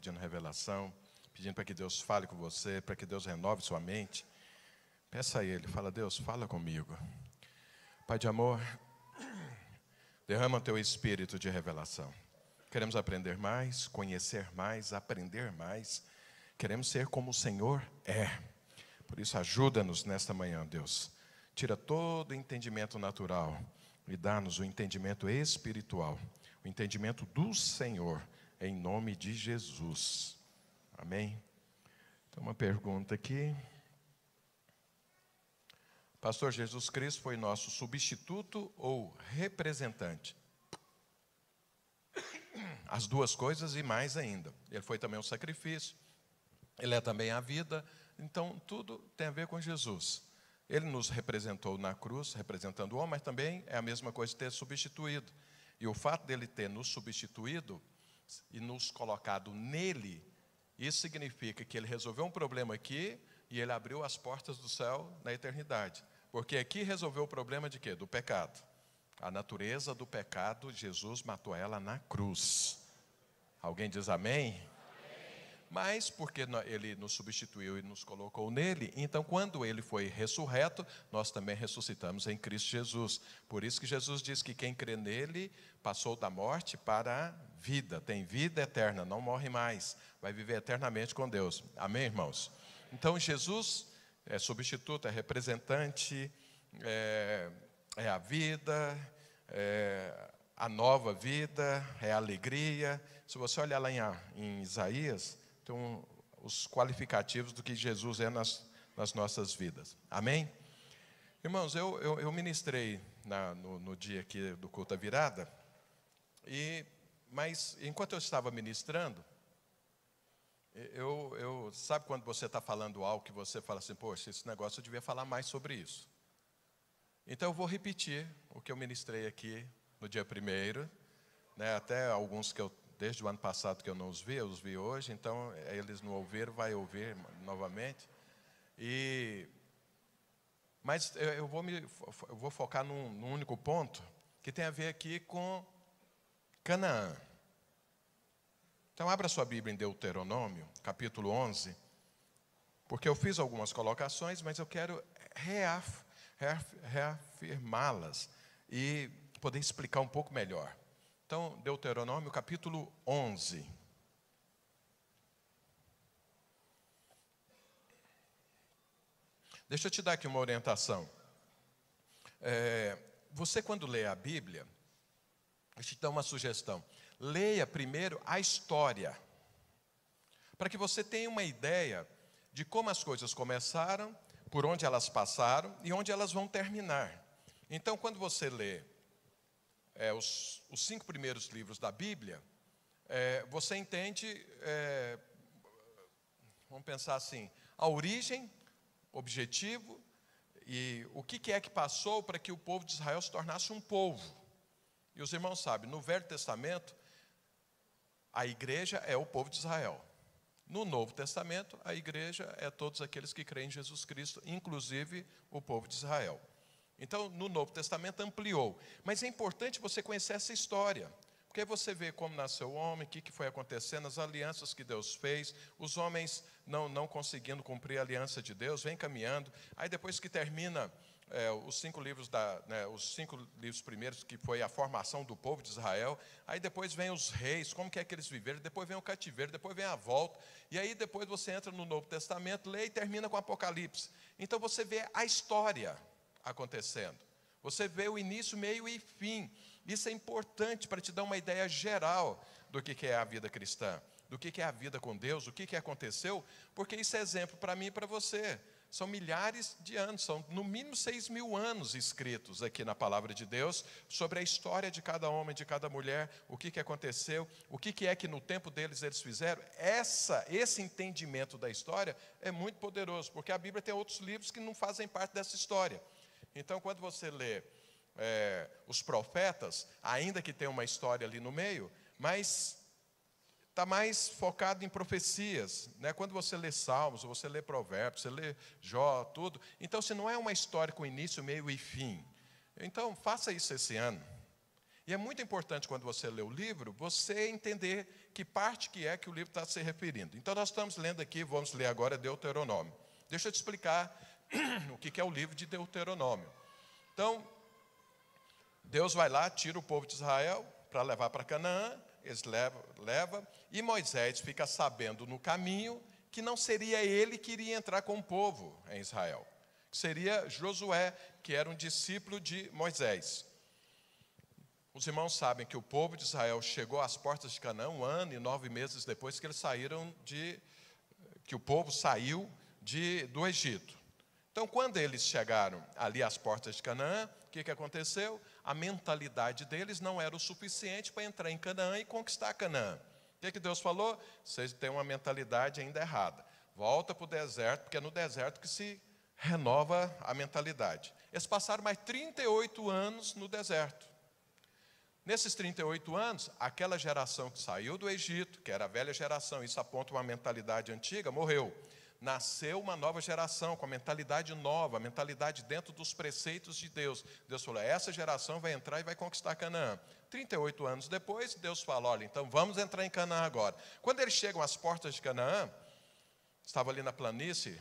pedindo revelação, pedindo para que Deus fale com você, para que Deus renove sua mente. Peça a Ele, fala, Deus, fala comigo. Pai de amor, derrama teu espírito de revelação. Queremos aprender mais, conhecer mais, aprender mais. Queremos ser como o Senhor é. Por isso, ajuda-nos nesta manhã, Deus. Tira todo o entendimento natural e dá-nos o entendimento espiritual, o entendimento do Senhor, em nome de Jesus. Amém? Então, uma pergunta aqui. Pastor Jesus Cristo foi nosso substituto ou representante? As duas coisas e mais ainda. Ele foi também um sacrifício, ele é também a vida, então tudo tem a ver com Jesus. Ele nos representou na cruz, representando o homem, mas também é a mesma coisa ter substituído. E o fato dele ter nos substituído e nos colocado nele, isso significa que ele resolveu um problema aqui e ele abriu as portas do céu na eternidade. Porque aqui resolveu o problema de quê? Do pecado. A natureza do pecado, Jesus matou ela na cruz. Alguém diz amém? Mas porque ele nos substituiu e nos colocou nele, então quando ele foi ressurreto, nós também ressuscitamos em Cristo Jesus. Por isso que Jesus diz que quem crê nele passou da morte para a vida, tem vida eterna, não morre mais, vai viver eternamente com Deus. Amém, irmãos? Então Jesus é substituto, é representante, é, é a vida, é a nova vida, é a alegria. Se você olhar lá em, em Isaías, um, os qualificativos do que Jesus é nas, nas nossas vidas. Amém? Irmãos, eu, eu, eu ministrei na, no, no, dia aqui do culto à virada, e, mas enquanto eu estava ministrando, eu, eu sabe quando você está falando algo que você fala assim, poxa, esse negócio eu devia falar mais sobre isso. Então eu vou repetir o que eu ministrei aqui no dia primeiro, né, até alguns que eu, desde o ano passado que eu não os vi, eu os vi hoje, então eh, eles não ouviram, vai ouvir novamente. E, mas eu vou, me, eu vou focar num, num único ponto, que tem a ver aqui com Canaã. Então, abra sua Bíblia em Deuteronômio, capítulo 11, porque eu fiz algumas colocações, mas eu quero reaf, reafirmá-las e poder explicar um pouco melhor. Então, Deuteronômio capítulo 11. Deixa eu te dar aqui uma orientação. É, você, quando lê a Bíblia, eu te dar uma sugestão. Leia primeiro a história, para que você tenha uma ideia de como as coisas começaram, por onde elas passaram e onde elas vão terminar. Então, quando você lê é, os, os, cinco primeiros livros da Bíblia, é, você entende, é, vamos pensar assim, a origem, objetivo e o que, que é que passou para que o povo de Israel se tornasse um povo. E os irmãos sabem, no Velho Testamento, a igreja é o povo de Israel. No Novo Testamento, a igreja é todos aqueles que creem em Jesus Cristo, inclusive o povo de Israel. Então, no Novo Testamento ampliou. Mas é importante você conhecer essa história. Porque você vê como nasceu o homem, o que foi acontecendo, as alianças que Deus fez, os homens não, não conseguindo cumprir a aliança de Deus, vem caminhando. Aí depois que termina é, os cinco livros da, né, os cinco livros primeiros que foi a formação do povo de Israel. Aí depois vem os reis, como que é que eles viveram. Depois vem o cativeiro, depois vem a volta. E aí depois você entra no Novo Testamento, lê e termina com Apocalipse. Então você vê a história acontecendo. Você vê o início, meio e fim. Isso é importante para te dar uma ideia geral do que é a vida cristã, do que é a vida com Deus, o que aconteceu, porque isso é exemplo para mim e para você. São milhares de anos, são no mínimo seis mil anos escritos aqui na palavra de Deus sobre a história de cada homem, de cada mulher, o que, que aconteceu, o que, que é que no tempo deles eles fizeram. Essa, esse entendimento da história é muito poderoso, porque a Bíblia tem outros livros que não fazem parte dessa história. Então, quando você lê é, os profetas, ainda que tenha uma história ali no meio, mas está mais focado em profecias. Né? Quando você lê Salmos, você lê Provérbios, você lê Jó, tudo. Então, se não é uma história com início, meio e fim, então faça isso esse ano. E é muito importante quando você lê o livro, você entender que parte que é que o livro está se referindo. Então nós estamos lendo aqui, vamos ler agora Deuteronômio. Deixa eu te explicar o que é o livro de Deuteronômio. Então, Deus vai lá, tira o povo de Israel para levar para Canaã, eles levam, leva, e Moisés fica sabendo no caminho que não seria ele que iria entrar com o povo em Israel. Seria Josué, que era um discípulo de Moisés. Os irmãos sabem que o povo de Israel chegou às portas de Canaã um ano e nove meses depois que eles saíram de. que o povo saiu de, do Egito. Então, quando eles chegaram ali às portas de Canaã, o que, que aconteceu? A mentalidade deles não era o suficiente para entrar em Canaã e conquistar Canaã. O que, que Deus falou? Vocês têm uma mentalidade ainda errada. Volta para o deserto, porque é no deserto que se renova a mentalidade. Eles passaram mais 38 anos no deserto. Nesses 38 anos, aquela geração que saiu do Egito, que era a velha geração, isso aponta uma mentalidade antiga, morreu nasceu uma nova geração, com a mentalidade nova, a mentalidade dentro dos preceitos de Deus. Deus falou: essa geração vai entrar e vai conquistar Canaã. 38 anos depois, Deus fala: olha, então vamos entrar em Canaã agora. Quando eles chegam às portas de Canaã, estava ali na planície,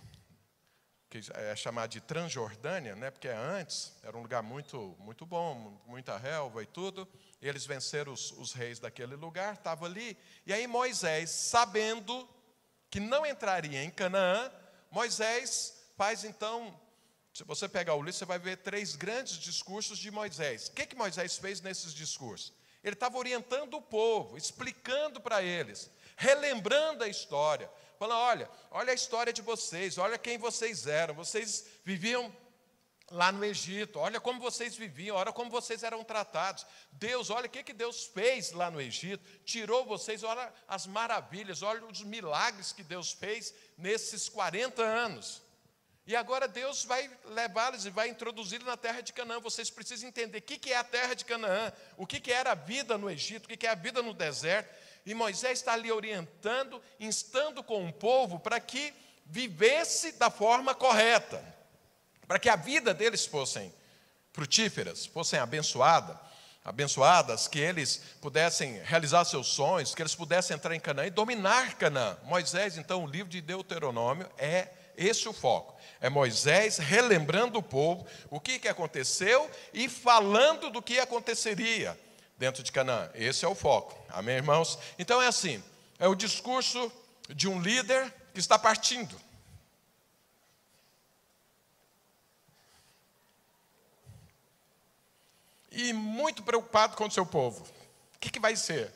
que é chamada de Transjordânia, né, porque antes era um lugar muito, muito bom, muita relva e tudo. E eles venceram os, os reis daquele lugar, estava ali. E aí Moisés, sabendo que não entraria em Canaã, Moisés faz então, se você pegar o livro, você vai ver três grandes discursos de Moisés. O que, que Moisés fez nesses discursos? Ele estava orientando o povo, explicando para eles, relembrando a história, falando: olha, olha a história de vocês, olha quem vocês eram, vocês viviam lá no Egito, olha como vocês viviam, olha como vocês eram tratados. Deus, olha o que, que Deus fez lá no Egito, tirou vocês, olha as maravilhas, olha os milagres que Deus fez nesses 40 anos. E agora Deus vai levá-los e vai introduzi-los na terra de Canaã. Vocês precisam entender o que, que é a terra de Canaã, o que, que era a vida no Egito, o que, que é a vida no deserto. E Moisés está ali orientando, instando com o povo para que vivesse da forma correta para que a vida deles fossem frutíferas, fossem abençoadas, abençoadas, que eles pudessem realizar seus sonhos, que eles pudessem entrar em Canaã e dominar Canaã. Moisés, então, o livro de Deuteronômio é esse o foco. É Moisés relembrando o povo o que, que aconteceu e falando do que aconteceria dentro de Canaã. Esse é o foco. Amém, irmãos? Então é assim: é o discurso de um líder que está partindo. E muito preocupado com o seu povo. O que, que vai ser?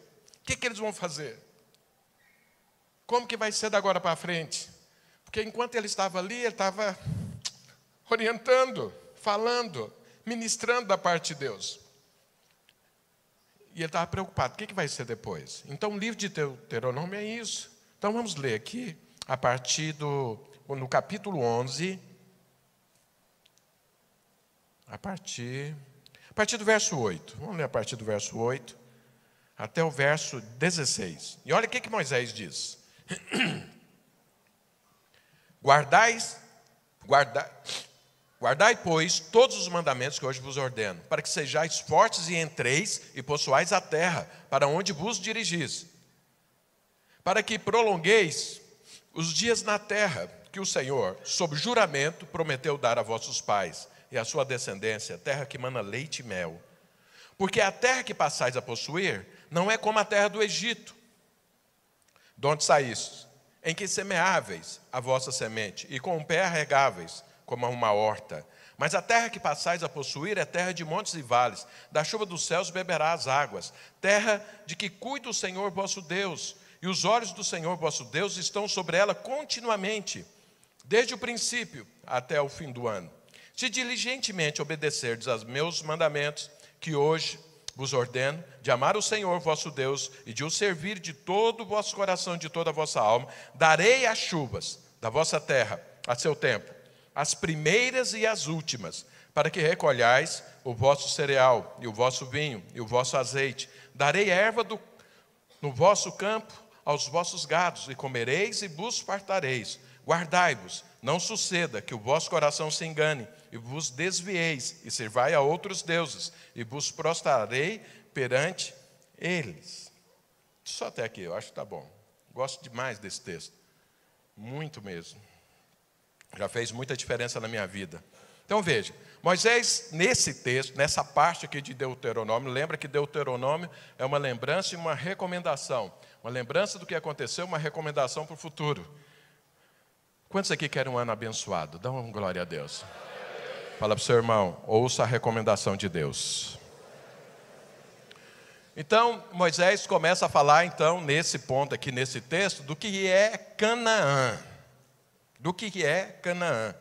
O que, que eles vão fazer? Como que vai ser da agora para frente? Porque enquanto ele estava ali, ele estava orientando, falando, ministrando da parte de Deus. E ele estava preocupado, o que, que vai ser depois? Então o livro de Deuteronômio é isso. Então vamos ler aqui, a partir do, no capítulo 11, a partir a partir do verso 8. Vamos ler a partir do verso 8 até o verso 16. E olha o que, que Moisés diz. Guardais, guardai, guardai, pois, todos os mandamentos que hoje vos ordeno, para que sejais fortes e entreis e possuais a terra, para onde vos dirigis, para que prolongueis os dias na terra que o Senhor, sob juramento, prometeu dar a vossos pais e a sua descendência, terra que mana leite e mel. Porque a terra que passais a possuir não é como a terra do Egito, de onde saístes, em que semeáveis a vossa semente, e com o pé regáveis, como uma horta. Mas a terra que passais a possuir é terra de montes e vales, da chuva dos céus beberá as águas, terra de que cuida o Senhor vosso Deus, e os olhos do Senhor vosso Deus estão sobre ela continuamente, desde o princípio até o fim do ano. Se diligentemente obedecerdes aos meus mandamentos, que hoje vos ordeno, de amar o Senhor vosso Deus e de o servir de todo o vosso coração, de toda a vossa alma, darei as chuvas da vossa terra a seu tempo, as primeiras e as últimas, para que recolhais o vosso cereal e o vosso vinho e o vosso azeite. Darei erva do, no vosso campo aos vossos gados, e comereis e vos fartareis. Guardai-vos, não suceda que o vosso coração se engane e vos desvieis, e servai a outros deuses, e vos prostrarei perante eles. Só até aqui, eu acho que está bom. Gosto demais desse texto. Muito mesmo. Já fez muita diferença na minha vida. Então veja, Moisés, nesse texto, nessa parte aqui de Deuteronômio, lembra que Deuteronômio é uma lembrança e uma recomendação. Uma lembrança do que aconteceu, uma recomendação para o futuro. Quantos aqui querem um ano abençoado? Dá uma glória a Deus. Fala para o seu irmão, ouça a recomendação de Deus. Então, Moisés começa a falar, então, nesse ponto aqui, nesse texto, do que é Canaã. Do que é Canaã.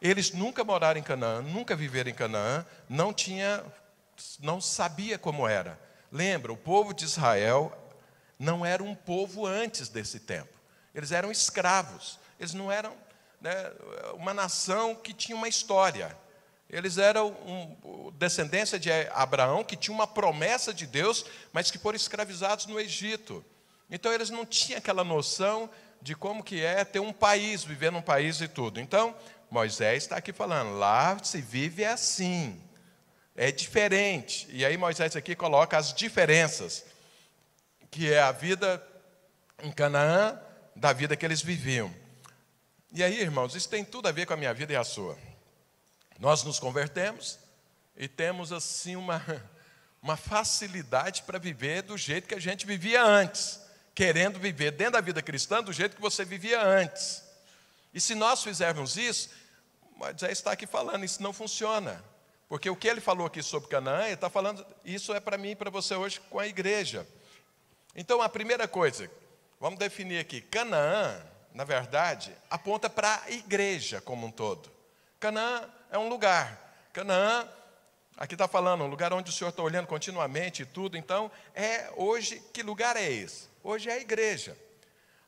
Eles nunca moraram em Canaã, nunca viveram em Canaã, não tinha, não sabia como era. Lembra, o povo de Israel não era um povo antes desse tempo. Eles eram escravos. Eles não eram né, uma nação que tinha uma história. Eles eram um, descendência de Abraão, que tinha uma promessa de Deus, mas que foram escravizados no Egito. Então eles não tinham aquela noção de como que é ter um país, viver num país e tudo. Então, Moisés está aqui falando, lá se vive assim, é diferente. E aí Moisés aqui coloca as diferenças, que é a vida em Canaã, da vida que eles viviam. E aí, irmãos, isso tem tudo a ver com a minha vida e a sua. Nós nos convertemos e temos assim uma, uma facilidade para viver do jeito que a gente vivia antes, querendo viver dentro da vida cristã do jeito que você vivia antes. E se nós fizermos isso, já está aqui falando, isso não funciona. Porque o que ele falou aqui sobre Canaã, ele está falando, isso é para mim e para você hoje com a igreja. Então, a primeira coisa, vamos definir aqui: Canaã, na verdade, aponta para a igreja como um todo. Canaã é um lugar. Canaã, aqui está falando, um lugar onde o Senhor está olhando continuamente e tudo. Então, é hoje, que lugar é esse? Hoje é a igreja.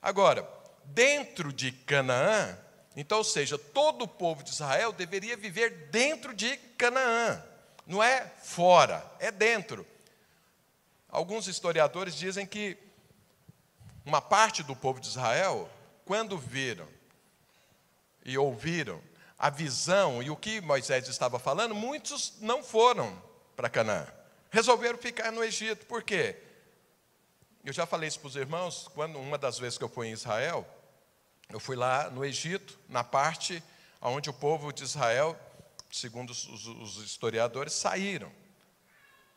Agora, dentro de Canaã, então, ou seja, todo o povo de Israel deveria viver dentro de Canaã. Não é fora, é dentro. Alguns historiadores dizem que uma parte do povo de Israel, quando viram e ouviram a visão e o que Moisés estava falando, muitos não foram para Canaã. Resolveram ficar no Egito. Por quê? Eu já falei isso para os irmãos, quando uma das vezes que eu fui em Israel, eu fui lá no Egito, na parte onde o povo de Israel, segundo os, os historiadores, saíram.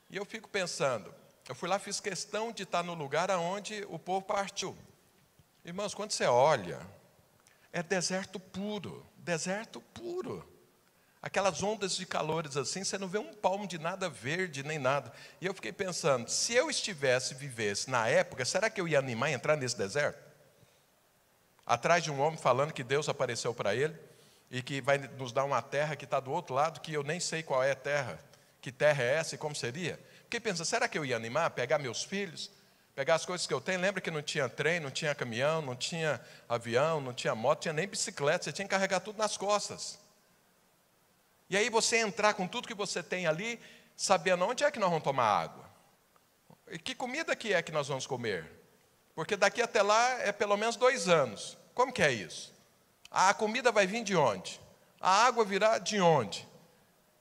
E eu fico pensando, eu fui lá, fiz questão de estar no lugar aonde o povo partiu. Irmãos, quando você olha, é deserto puro deserto puro. Aquelas ondas de calores assim, você não vê um palmo de nada verde nem nada. E eu fiquei pensando, se eu estivesse, vivesse na época, será que eu ia animar a entrar nesse deserto? Atrás de um homem falando que Deus apareceu para ele e que vai nos dar uma terra que está do outro lado, que eu nem sei qual é a terra, que terra é essa e como seria. Fiquei pensando, será que eu ia animar, pegar meus filhos, pegar as coisas que eu tenho. Lembra que não tinha trem, não tinha caminhão, não tinha avião, não tinha moto, tinha nem bicicleta, você tinha que carregar tudo nas costas. E aí você entrar com tudo que você tem ali, sabendo onde é que nós vamos tomar água. E que comida que é que nós vamos comer? Porque daqui até lá é pelo menos dois anos. Como que é isso? A comida vai vir de onde? A água virá de onde?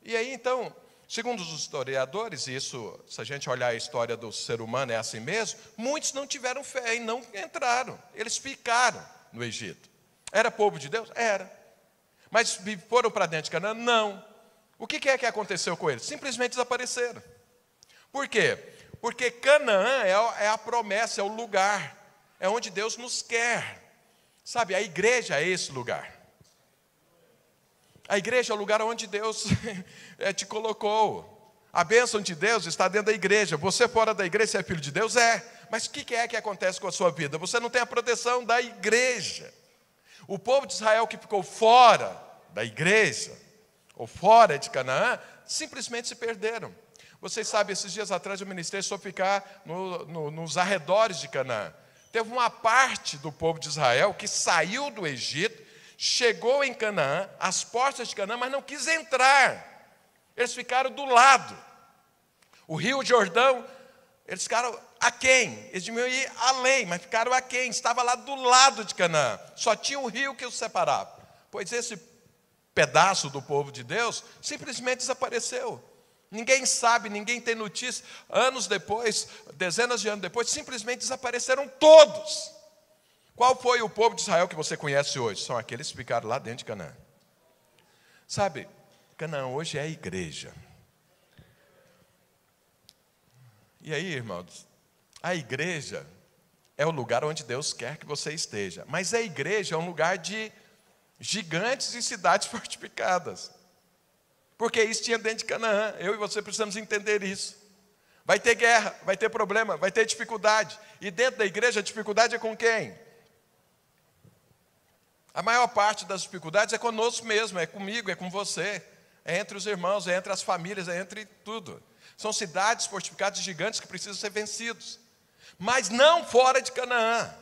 E aí então, Segundo os historiadores, isso, se a gente olhar a história do ser humano, é assim mesmo, muitos não tiveram fé e não entraram, eles ficaram no Egito. Era povo de Deus? Era. Mas foram para dentro de Canaã? Não. O que é que aconteceu com eles? Simplesmente desapareceram. Por quê? Porque Canaã é a promessa, é o lugar, é onde Deus nos quer. Sabe, a igreja é esse lugar. A igreja é o lugar onde Deus eh, te colocou. A bênção de Deus está dentro da igreja. Você fora da igreja, é filho de Deus? É. Mas o que é que acontece com a sua vida? Você não tem a proteção da igreja. O povo de Israel que ficou fora da igreja, ou fora de Canaã, simplesmente se perderam. Vocês sabem, esses dias atrás eu ministrei sobre ficar no, no, nos arredores de Canaã. Teve uma parte do povo de Israel que saiu do Egito chegou em Canaã, às portas de Canaã, mas não quis entrar. Eles ficaram do lado. O rio Jordão, eles ficaram aquém. Eles deviam ir além, mas ficaram aquém. Estava lá do lado de Canaã. Só tinha o rio que os separava. Pois esse pedaço do povo de Deus simplesmente desapareceu. Ninguém sabe, ninguém tem notícia. Anos depois, dezenas de anos depois, simplesmente desapareceram todos. Qual foi o povo de Israel que você conhece hoje? São aqueles que ficaram lá dentro de Canaã. Sabe, Canaã hoje é a igreja. E aí, irmãos, a igreja é o lugar onde Deus quer que você esteja. Mas a igreja é um lugar de gigantes e cidades fortificadas. Porque isso tinha dentro de Canaã. Eu e você precisamos entender isso. Vai ter guerra, vai ter problema, vai ter dificuldade. E dentro da igreja a dificuldade é com quem? A maior parte das dificuldades é conosco mesmo, é comigo, é com você, é entre os irmãos, é entre as famílias, é entre tudo. São cidades fortificadas gigantes que precisam ser vencidos. Mas não fora de Canaã.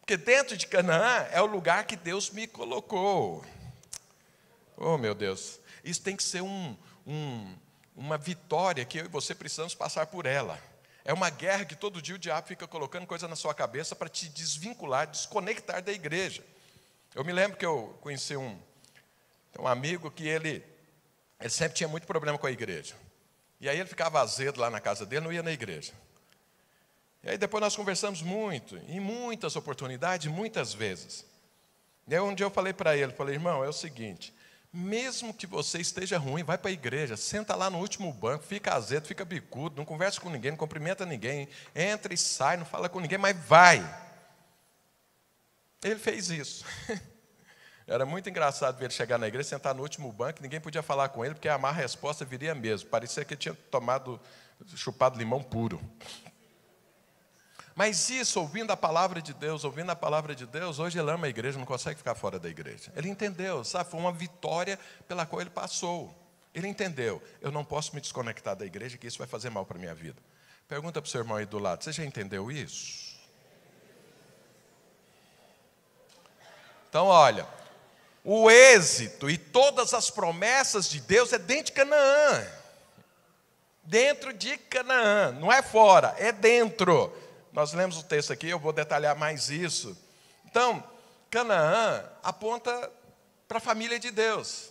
Porque dentro de Canaã é o lugar que Deus me colocou. Oh, meu Deus. Isso tem que ser um, um, uma vitória que eu e você precisamos passar por ela. É uma guerra que todo dia o diabo fica colocando coisa na sua cabeça para te desvincular, desconectar da igreja. Eu me lembro que eu conheci um, um amigo que ele, ele sempre tinha muito problema com a igreja. E aí ele ficava azedo lá na casa dele, não ia na igreja. E aí depois nós conversamos muito, em muitas oportunidades, muitas vezes. E aí um dia eu falei para ele, falei, irmão, é o seguinte, mesmo que você esteja ruim, vai para a igreja, senta lá no último banco, fica azedo, fica bicudo, não conversa com ninguém, não cumprimenta ninguém, entra e sai, não fala com ninguém, mas vai. Ele fez isso. Era muito engraçado ver ele chegar na igreja, sentar no último banco, ninguém podia falar com ele, porque a má resposta viria mesmo. Parecia que ele tinha tomado, chupado limão puro. Mas isso, ouvindo a palavra de Deus, ouvindo a palavra de Deus, hoje ele ama a igreja, não consegue ficar fora da igreja. Ele entendeu, sabe? Foi uma vitória pela qual ele passou. Ele entendeu, eu não posso me desconectar da igreja, que isso vai fazer mal para a minha vida. Pergunta para o seu irmão aí do lado, você já entendeu isso? Então, olha, o êxito e todas as promessas de Deus é dentro de Canaã. Dentro de Canaã, não é fora, é dentro. Nós lemos o texto aqui, eu vou detalhar mais isso. Então, Canaã aponta para a família de Deus.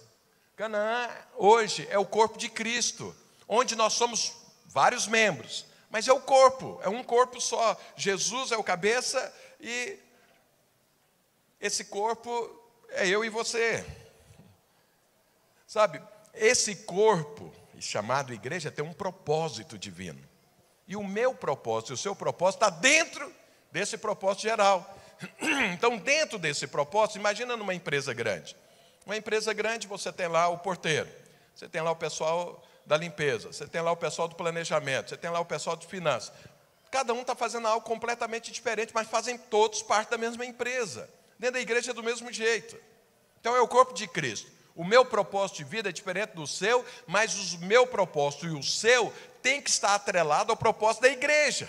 Canaã hoje é o corpo de Cristo, onde nós somos vários membros, mas é o corpo, é um corpo só. Jesus é o cabeça e esse corpo é eu e você. Sabe, esse corpo, chamado igreja, tem um propósito divino. E o meu propósito, o seu propósito, está dentro desse propósito geral. Então, dentro desse propósito, imagina numa empresa grande. Uma empresa grande, você tem lá o porteiro, você tem lá o pessoal da limpeza, você tem lá o pessoal do planejamento, você tem lá o pessoal de finanças. Cada um está fazendo algo completamente diferente, mas fazem todos parte da mesma empresa. Dentro da igreja é do mesmo jeito. Então é o corpo de Cristo. O meu propósito de vida é diferente do seu, mas o meu propósito e o seu tem que estar atrelado ao propósito da igreja.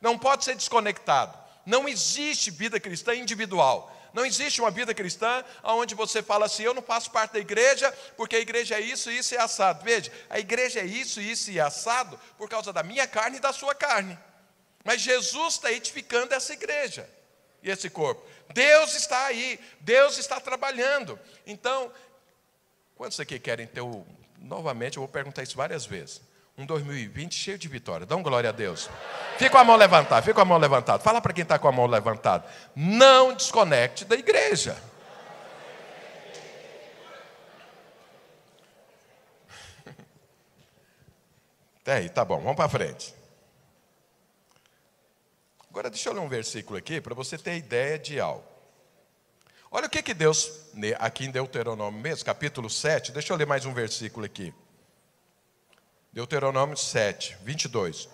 Não pode ser desconectado. Não existe vida cristã individual. Não existe uma vida cristã onde você fala assim: eu não faço parte da igreja porque a igreja é isso, isso e assado. Veja, a igreja é isso, isso e assado por causa da minha carne e da sua carne. Mas Jesus está edificando essa igreja e esse corpo. Deus está aí, Deus está trabalhando. Então, quantos aqui querem ter o. Novamente, eu vou perguntar isso várias vezes. Um 2020 cheio de vitória. Um glória a Deus. Fica com a mão levantada, fica com a mão levantada. Fala para quem está com a mão levantada. Não desconecte da igreja. Até aí, tá bom, vamos para frente. Agora deixa eu ler um versículo aqui para você ter ideia de algo. Olha o que, que Deus, aqui em Deuteronômio mesmo, capítulo 7, deixa eu ler mais um versículo aqui. Deuteronômio 7, 22.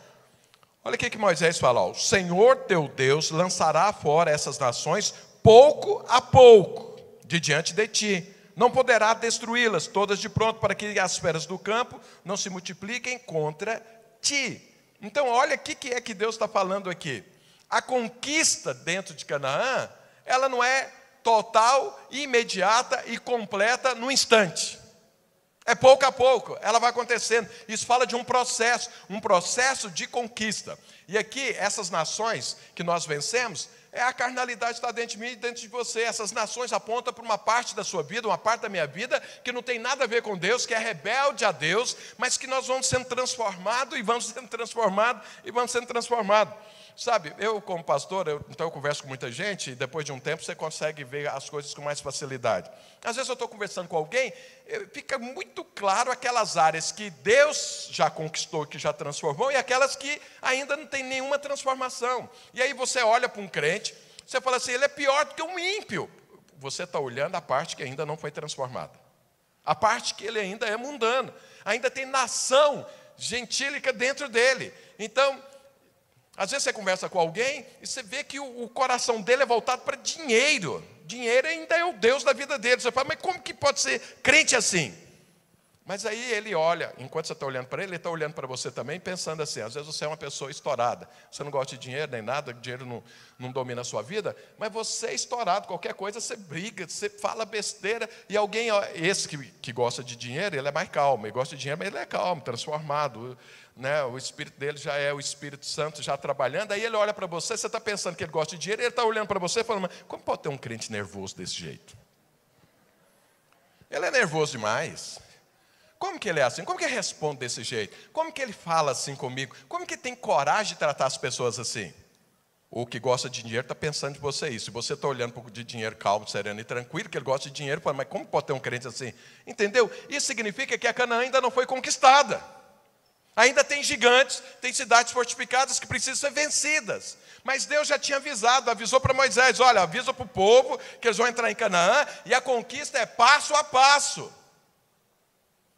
Olha o que, que Moisés fala: ó, O Senhor teu Deus lançará fora essas nações pouco a pouco de diante de ti. Não poderá destruí-las todas de pronto, para que as feras do campo não se multipliquem contra ti. Então, olha o que, que é que Deus está falando aqui a conquista dentro de Canaã, ela não é total, imediata e completa no instante. É pouco a pouco, ela vai acontecendo. Isso fala de um processo, um processo de conquista. E aqui, essas nações que nós vencemos, É a carnalidade que está dentro de mim e dentro de você. Essas nações apontam para uma parte da sua vida, uma parte da minha vida, que não tem nada a ver com Deus, que é rebelde a Deus, mas que nós vamos sendo transformados e vamos sendo transformados e vamos sendo transformados. Sabe, eu como pastor, eu, então eu converso com muita gente e depois de um tempo você consegue ver as coisas com mais facilidade. Às vezes eu estou conversando com alguém, fica muito claro aquelas áreas que Deus já conquistou, que já transformou, e aquelas que ainda não tem nenhuma transformação. E aí você olha para um crente, você fala assim, ele é pior do que um ímpio. Você está olhando a parte que ainda não foi transformada. A parte que ele ainda é mundano. Ainda tem nação gentílica dentro dele. Então, às vezes você conversa com alguém e você vê que o, coração dele é voltado para dinheiro. Dinheiro ainda é o Deus da vida dele. Você fala, mas como que pode ser crente assim? Mas aí ele olha, enquanto você está olhando para ele, ele está olhando para você também, pensando assim: às vezes você é uma pessoa estourada, você não gosta de dinheiro nem nada, dinheiro não, não domina a sua vida, mas você é estourado, qualquer coisa você briga, você fala besteira, e alguém, esse que, que gosta de dinheiro, ele é mais calmo, ele gosta de dinheiro, mas ele é calmo, transformado né, o espírito dele já é o Espírito Santo já trabalhando, aí ele olha para você, você está pensando que ele gosta de dinheiro, ele está olhando para você e falando, mas como pode ter um crente nervoso desse jeito? Ele é nervoso demais. Como que ele é assim? Como que ele responde desse jeito? Como que ele fala assim comigo? Como que tem coragem de tratar as pessoas assim? O que gosta de dinheiro está pensando de você isso. Se você está olhando para de dinheiro calmo, sereno e tranquilo, que ele gosta de dinheiro, mas como pode ter um crente assim? Entendeu? Isso significa que a Canaã ainda não foi conquistada. Ainda tem gigantes, tem cidades fortificadas que precisam ser vencidas. Mas Deus já tinha avisado, avisou para Moisés: olha, avisa para o povo que eles vão entrar em Canaã e a conquista é passo a passo.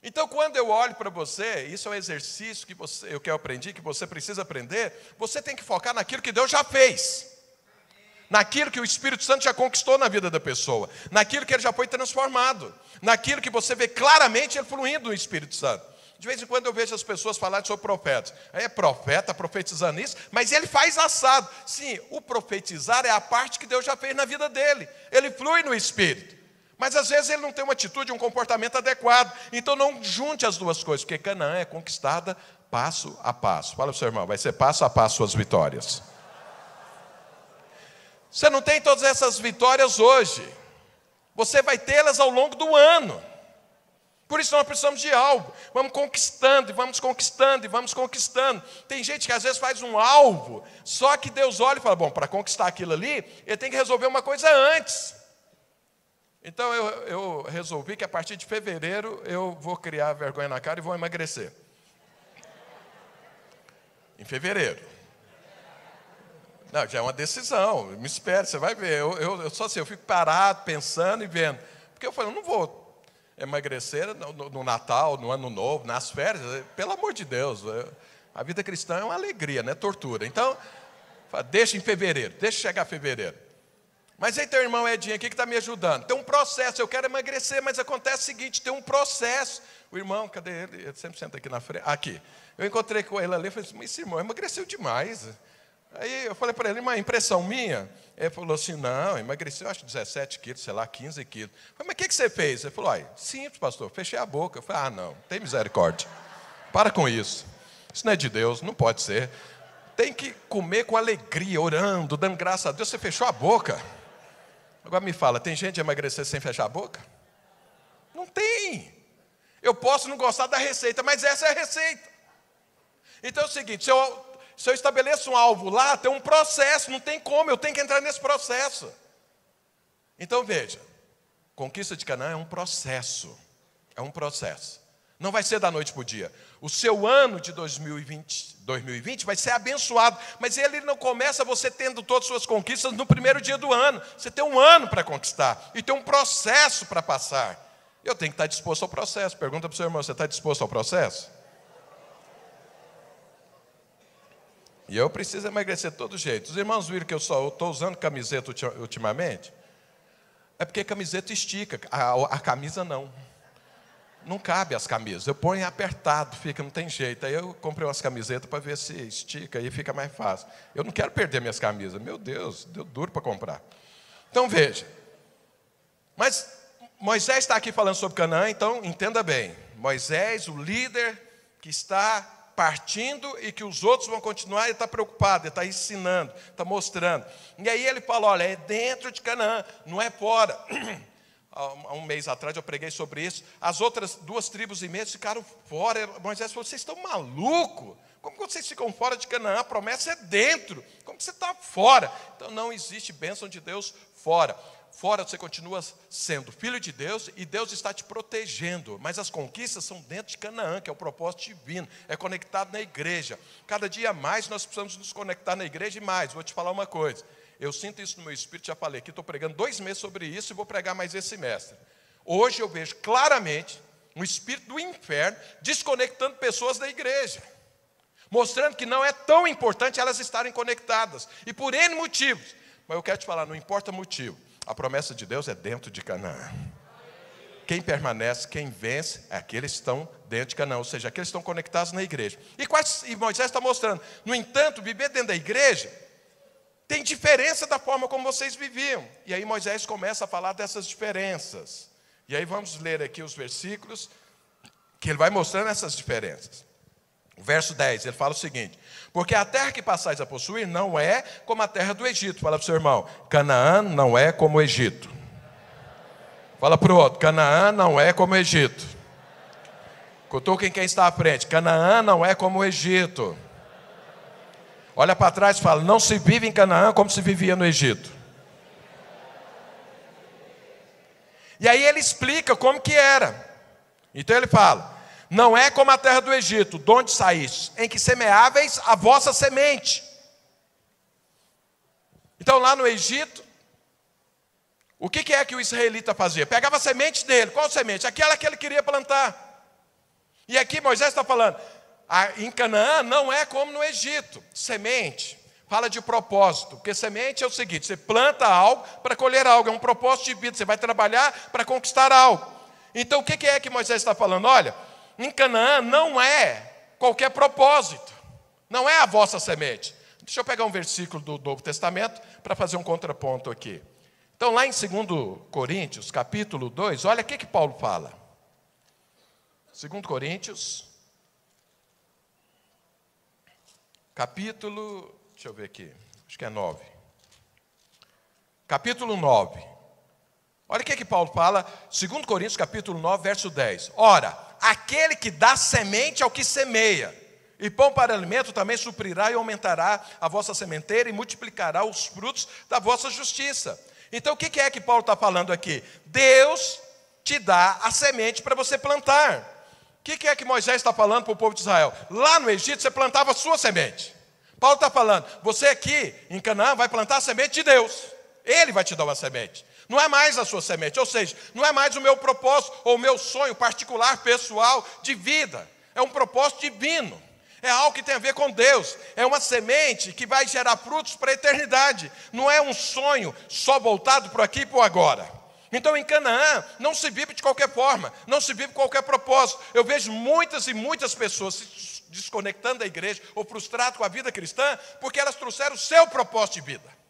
Então, quando eu olho para você, isso é um exercício que, você, que eu aprendi, que você precisa aprender, você tem que focar naquilo que Deus já fez, naquilo que o Espírito Santo já conquistou na vida da pessoa, naquilo que ele já foi transformado, naquilo que você vê claramente ele fluindo no Espírito Santo. De vez em quando eu vejo as pessoas falarem sobre profetas. É profeta profetizando isso, mas ele faz assado. Sim, o profetizar é a parte que Deus já fez na vida dele. Ele flui no espírito. Mas às vezes ele não tem uma atitude, um comportamento adequado. Então não junte as duas coisas, porque Canaã é conquistada passo a passo. Fala para o seu irmão, vai ser passo a passo suas vitórias. Você não tem todas essas vitórias hoje. Você vai tê-las ao longo do ano. Por isso nós precisamos de algo. Vamos conquistando, e vamos conquistando, e vamos conquistando. Tem gente que às vezes faz um alvo, só que Deus olha e fala: bom, para conquistar aquilo ali, ele tem que resolver uma coisa antes. Então eu, eu resolvi que a partir de fevereiro eu vou criar vergonha na cara e vou emagrecer. Em fevereiro. Não, já é uma decisão. Me espere, você vai ver. Eu, eu, eu só assim, eu fico parado, pensando e vendo. Porque eu falei, eu não vou emagrecer no, no, Natal, no Ano Novo, nas férias, pelo amor de Deus, é, a vida cristã é uma alegria, não é tortura. Então, deixa em fevereiro, deixa chegar fevereiro. Mas aí tem o irmão Edinho aqui que está me ajudando. Tem um processo, eu quero emagrecer, mas acontece o seguinte: tem um processo. O irmão, cadê ele? Ele sempre senta aqui na frente. Aqui. Eu encontrei com ele ali e falei assim, mas esse irmão emagreceu demais. Aí eu falei para ele, uma impressão minha. Ele falou assim: não, emagreceu acho 17 quilos, sei lá, 15 quilos. Eu falei, mas o que, que você fez? Ele falou: ai, simples, pastor, fechei a boca. Eu falei: ah, não, tem misericórdia. Para com isso. Isso não é de Deus, não pode ser. Tem que comer com alegria, orando, dando graças a Deus. Você fechou a boca. Agora me fala: tem gente emagrecer sem fechar a boca? Não tem. Eu posso não gostar da receita, mas essa é a receita. Então é o seguinte: se eu se eu estabeleço um alvo lá, tem um processo, não tem como, eu tenho que entrar nesse processo. Então veja, conquista de Canaã é um processo. É um processo. Não vai ser da noite para o dia. O seu ano de 2020, 2020 vai ser abençoado, mas ele não começa você tendo todas as suas conquistas no primeiro dia do ano. Você tem um ano para conquistar e tem um processo para passar. Eu tenho que estar disposto ao processo. Pergunta para o seu irmão: você está disposto ao processo? E eu preciso emagrecer de todo jeito. Os irmãos viram que eu só estou usando camiseta ultimamente? É porque camiseta estica, a, a, camisa não. Não cabe as camisas. Eu ponho apertado, fica, não tem jeito. Aí eu comprei umas camisetas para ver se estica e fica mais fácil. Eu não quero perder minhas camisas. Meu Deus, deu duro para comprar. Então veja. Mas Moisés está aqui falando sobre Canaã, então entenda bem. Moisés, o líder que está partindo e que os outros vão continuar, ele está preocupado, ele está ensinando, está mostrando. E aí ele fala: olha, é dentro de Canaã, não é fora. Há um mês atrás eu preguei sobre isso. As outras duas tribos e meia ficaram fora. Moisés falou: vocês estão malucos? Como vocês ficam fora de Canaã? A promessa é dentro. Como você está fora? Então não existe bênção de Deus fora. Fora você continua sendo filho de Deus e Deus está te protegendo. Mas as conquistas são dentro de Canaã, que é o propósito divino, é conectado na igreja. Cada dia mais nós precisamos nos conectar na igreja e mais. Vou te falar uma coisa. Eu sinto isso no meu espírito, já falei aqui, estou pregando dois meses sobre isso e vou pregar mais esse semestre. Hoje eu vejo claramente um espírito do inferno desconectando pessoas da igreja, mostrando que não é tão importante elas estarem conectadas, e por N motivos. Mas eu quero te falar, não importa o motivo. A promessa de Deus é dentro de Canaã. Quem permanece, quem vence, é aqueles que estão dentro de Canaã, ou seja, aqueles que estão conectados na igreja. E, quais, e Moisés está mostrando, no entanto, viver dentro da igreja tem diferença da forma como vocês viviam. E aí Moisés começa a falar dessas diferenças. E aí vamos ler aqui os versículos que ele vai mostrando essas diferenças. O verso 10, ele fala o seguinte: Porque a terra que passais a possuir não é como a terra do Egito. Fala para o seu irmão: Canaã não é como o Egito. Fala para o outro: Canaã não é como o Egito. Cutuquem quem está à frente: Canaã não é como o Egito. Olha para trás e fala: Não se vive em Canaã como se vivia no Egito. E aí ele explica como que era. Então ele fala: não é como a terra do Egito, de onde saíste, em que semeáveis a vossa semente. Então, lá no Egito, o que é que o israelita fazia? Pegava a semente dele, qual semente? Aquela que ele queria plantar. E aqui Moisés está falando, em Canaã não é como no Egito, semente. Fala de propósito, porque semente é o seguinte: você planta algo para colher algo, é um propósito de vida, você vai trabalhar para conquistar algo. Então o que é que Moisés está falando? Olha, em Canaã não é qualquer propósito, não é a vossa semente. Deixa eu pegar um versículo do Novo Testamento para fazer um contraponto aqui. Então, lá em 2 Coríntios, capítulo 2, olha o que, que Paulo fala. 2 Coríntios, capítulo, deixa eu ver aqui, acho que é 9. Capítulo 9. Olha o que, que Paulo fala, 2 Coríntios, capítulo 9, verso 10. Ora, aquele que dá semente ao que semeia, e pão para alimento também suprirá e aumentará a vossa sementeira e multiplicará os frutos da vossa justiça. Então, o que é que Paulo está falando aqui? Deus te dá a semente para você plantar. O que é que Moisés está falando para o povo de Israel? Lá no Egito você plantava a sua semente. Paulo está falando, você aqui em Canaã vai plantar a semente de Deus. Ele vai te dar uma semente. Não é mais a sua semente, ou seja, não é mais o meu propósito ou o meu sonho particular, pessoal, de vida. É um propósito divino. É algo que tem a ver com Deus. É uma semente que vai gerar frutos para a eternidade. Não é um sonho só voltado para aqui e para agora. Então em Canaã não se vive de qualquer forma, não se vive qualquer propósito. Eu vejo muitas e muitas pessoas se desconectando da igreja ou frustradas com a vida cristã porque elas trouxeram o seu propósito de vida.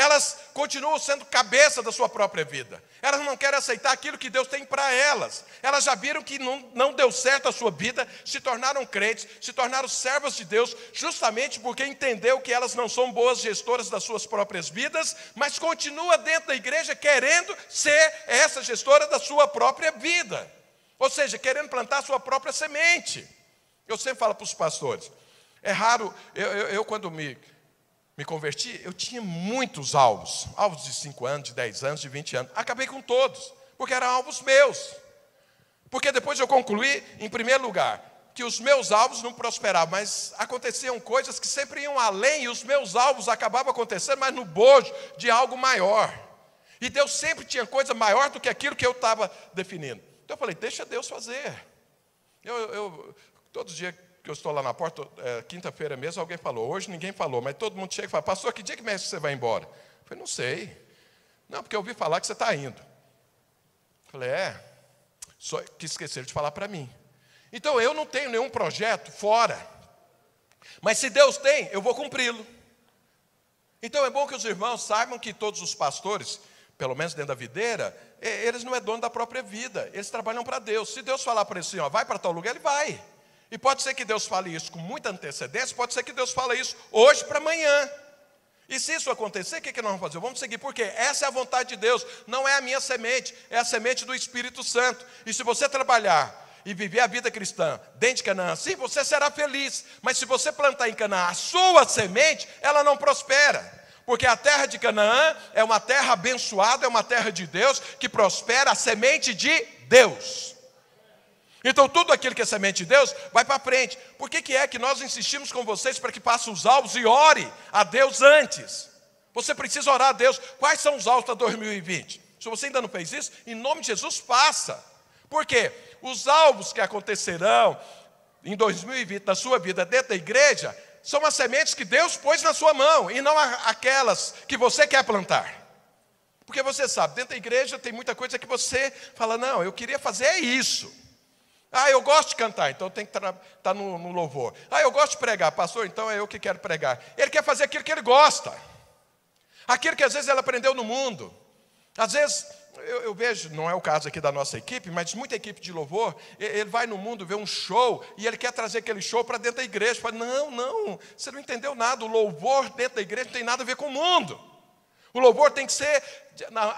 Elas continuam sendo cabeça da sua própria vida. Elas não querem aceitar aquilo que Deus tem para elas. Elas já viram que não, não deu certo a sua vida, se tornaram crentes, se tornaram servas de Deus, justamente porque entendeu que elas não são boas gestoras das suas próprias vidas, mas continua dentro da igreja querendo ser essa gestora da sua própria vida. Ou seja, querendo plantar a sua própria semente. Eu sempre falo para os pastores, é raro, eu, eu, eu quando me me converti, eu tinha muitos alvos, alvos de 5 anos, de 10 anos, de 20 anos. Acabei com todos, porque eram alvos meus. Porque depois eu concluí, em primeiro lugar, que os meus alvos não prosperavam, mas aconteciam coisas que sempre iam além, e os meus alvos acabavam acontecendo, mas no bojo de algo maior. E Deus sempre tinha coisa maior do que aquilo que eu estava definindo. Então eu falei, deixa Deus fazer. Eu, eu todo dia que eu estou lá na porta, é, quinta-feira mesmo, alguém falou, hoje ninguém falou, mas todo mundo chega e fala, pastor, que dia que mestre você vai embora? Eu falei, não sei. Não, porque eu ouvi falar que você está indo. Eu falei, é, só que esqueceram de falar para mim. Então eu não tenho nenhum projeto fora. Mas se Deus tem, eu vou cumpri-lo. Então é bom que os irmãos saibam que todos os pastores, pelo menos dentro da videira, eles não é dono da própria vida, eles trabalham para Deus. Se Deus falar para eles assim, ó, vai para tal lugar, ele vai. E pode ser que Deus fale isso com muita antecedência, pode ser que Deus fale isso hoje para amanhã. E se isso acontecer, o que, que nós vamos fazer? Vamos seguir, porque essa é a vontade de Deus, não é a minha semente, é a semente do Espírito Santo. E se você trabalhar e viver a vida cristã dentro de Canaã, sim, você será feliz. Mas se você plantar em Canaã a sua semente, ela não prospera. Porque a terra de Canaã é uma terra abençoada, é uma terra de Deus que prospera a semente de Deus. Então, tudo aquilo que é semente de Deus vai para frente. Por que, que é que nós insistimos com vocês para que passe os alvos e ore a Deus antes? Você precisa orar a Deus. Quais são os alvos para 2020? Se você ainda não fez isso, em nome de Jesus, faça. Por quê? Os alvos que acontecerão em 2020 na sua vida dentro da igreja são as sementes que Deus pôs na sua mão e não aquelas que você quer plantar. Porque você sabe, dentro da igreja tem muita coisa que você fala, não, eu queria fazer isso. Ah, eu gosto de cantar, então tem que estar tá no, no, louvor. Ah, eu gosto de pregar, pastor, então é eu que quero pregar. Ele quer fazer aquilo que ele gosta, aquilo que às vezes ele aprendeu no mundo. Às vezes, eu, eu, vejo, não é o caso aqui da nossa equipe, mas muita equipe de louvor, ele vai no mundo ver um show e ele quer trazer aquele show para dentro da igreja. Fala, não, não, você não entendeu nada. O louvor dentro da igreja não tem nada a ver com o mundo. O louvor tem que ser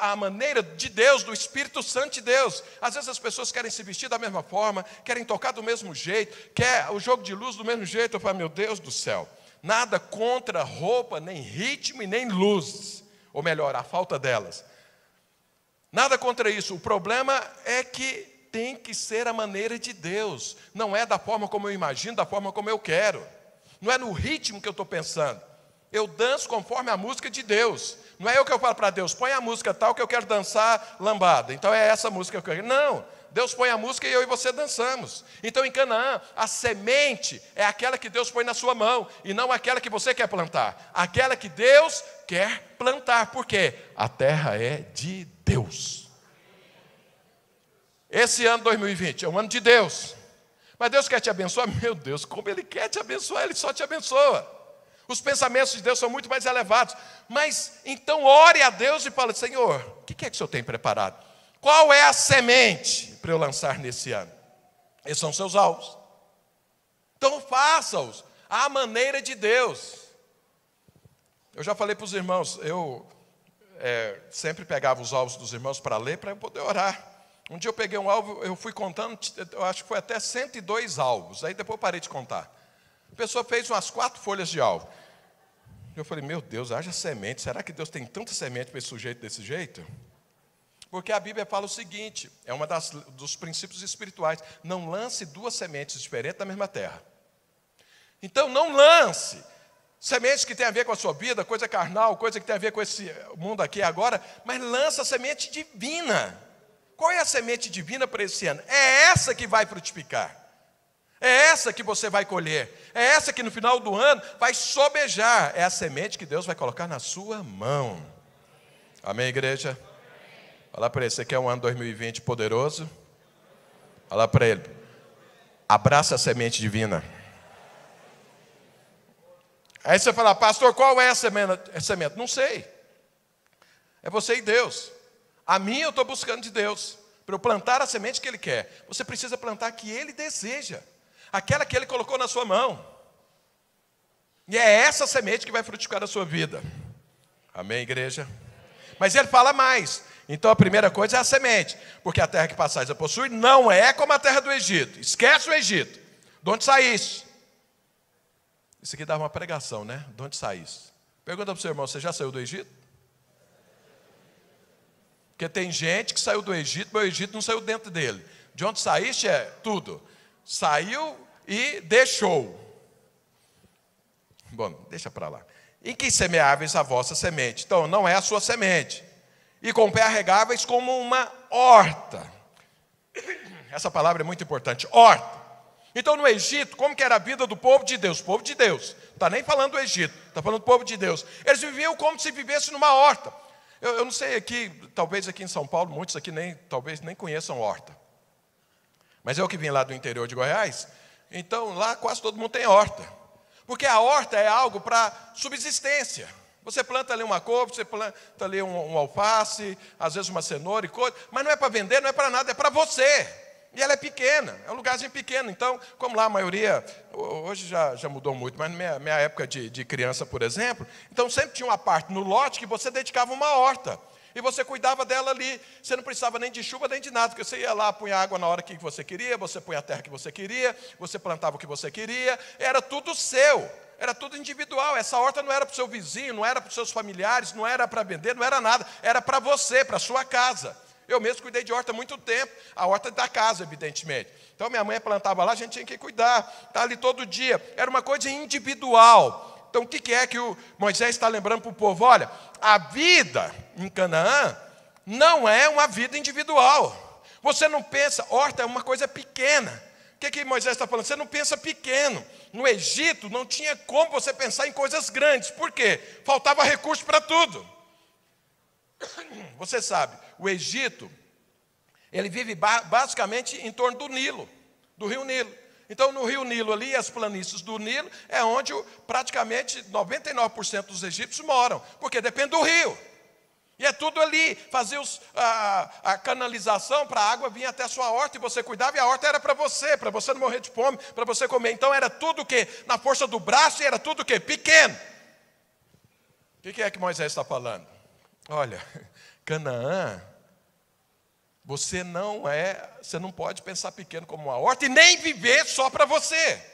a maneira de Deus, do Espírito Santo de Deus. Às vezes as pessoas querem se vestir da mesma forma, querem tocar do mesmo jeito, quer o jogo de luz do mesmo jeito. Eu falo, meu Deus do céu, nada contra roupa, nem ritmo e nem luz. Ou melhor, a falta delas. Nada contra isso. O problema é que tem que ser a maneira de Deus. Não é da forma como eu imagino, da forma como eu quero. Não é no ritmo que eu estou pensando. Eu danço conforme a música de Deus. Não é eu que eu falo para Deus, põe a música tal que eu quero dançar lambada. Então é essa música que eu quero. Não, Deus põe a música e eu e você dançamos. Então em Canaã, a semente é aquela que Deus põe na sua mão e não aquela que você quer plantar. Aquela que Deus quer plantar. Por quê? A terra é de Deus. Esse ano 2020 é um ano de Deus. Mas Deus quer te abençoar? Meu Deus, como Ele quer te abençoar, Ele só te abençoa. Os pensamentos de Deus são muito mais elevados. Mas então ore a Deus e fale: Senhor, o que é que o Senhor tem preparado? Qual é a semente para eu lançar nesse ano? Esses são seus alvos. Então faça-os à maneira de Deus. Eu já falei para os irmãos, eu é, sempre pegava os alvos dos irmãos para ler, para eu poder orar. Um dia eu peguei um alvo, eu fui contando, eu acho que foi até 102 alvos, aí depois eu parei de contar. A pessoa fez umas quatro folhas de alvo. Eu falei, meu Deus, haja semente. Será que Deus tem tanta semente para esse sujeito desse jeito? Porque a Bíblia fala o seguinte: é um dos princípios espirituais. Não lance duas sementes diferentes na mesma terra. Então, não lance sementes que tem a ver com a sua vida, coisa carnal, coisa que tem a ver com esse mundo aqui agora, mas lança a semente divina. Qual é a semente divina para esse ano? É essa que vai frutificar. É essa que você vai colher. É essa que no final do ano vai sobejar. É a semente que Deus vai colocar na sua mão. Amém, igreja? Fala para ele, você quer um ano 2020 poderoso? Fala para ele. Abraça a semente divina. Aí você fala, pastor, qual é a semente? Não sei. É você e Deus. A minha eu estou buscando de Deus. Para eu plantar a semente que Ele quer. Você precisa plantar a que Ele deseja aquela que Ele colocou na sua mão. E é essa semente que vai frutificar a sua vida. Amém, igreja? Mas ele fala mais. Então a primeira coisa é a semente, porque a terra que passais a possuir não é como a terra do Egito. Esquece o Egito. De onde saísse? Isso aqui dá uma pregação, né? De onde saísse? Pergunta para o seu irmão: você já saiu do Egito? Porque tem gente que saiu do Egito, mas o Egito não saiu dentro dele. De onde saíste é tudo. Saiu e deixou. Bom, deixa para lá. Em que semeáveis a vossa semente? Então, não é a sua semente. E com pé arregáveis como uma horta. Essa palavra é muito importante, horta. Então, no Egito, como que era a vida do povo de Deus? Povo de Deus. Não está nem falando do Egito, está falando do povo de Deus. Eles viviam como se vivessem numa horta. Eu, eu, não sei aqui, talvez aqui em São Paulo, muitos aqui nem, talvez nem conheçam horta. Mas eu que vim lá do interior de Goiás, então lá quase todo mundo tem horta. Porque a horta é algo para subsistência. Você planta ali uma couve, você planta ali um, um alface, às vezes uma cenoura e coisa, mas não é para vender, não é para nada, é para você. E ela é pequena, é um lugarzinho pequeno. Então, como lá a maioria, hoje já, já mudou muito, mas na minha, minha época de, de criança, por exemplo, então sempre tinha uma parte no lote que você dedicava uma horta. E você cuidava dela ali. Você não precisava nem de chuva, nem de nada, porque você ia lá, punha água na hora que você queria, você punha a terra que você queria, você plantava o que você queria, era tudo seu. Era tudo individual. Essa horta não era para o seu vizinho, não era para os seus familiares, não era para vender, não era nada. Era para você, para a sua casa. Eu mesmo cuidei de horta muito tempo. A horta da casa, evidentemente. Então minha mãe plantava lá, a gente tinha que cuidar. Está ali todo dia. Era uma coisa individual. Então, o que é que o Moisés está lembrando para o povo? Olha, a vida em Canaã não é uma vida individual. Você não pensa, horta é uma coisa pequena. O que, que Moisés está falando? Você não pensa pequeno. No Egito não tinha como você pensar em coisas grandes. Por quê? Faltava recurso para tudo. Você sabe, o Egito, ele vive basicamente em torno do Nilo, do rio Nilo. Então, no rio Nilo ali, as planícies do Nilo, é onde praticamente 99% dos egípcios moram, porque depende do rio. E é tudo ali, fazer os, a, a, canalização para a água vir até a sua horta, e você cuidava, e a horta era para você, para você não morrer de fome, para você comer. Então era tudo o que? Na força do braço, era tudo o que? Pequeno. O que, que é que Moisés está falando? Olha, Canaã você não é, você não pode pensar pequeno como uma horta e nem viver só para você.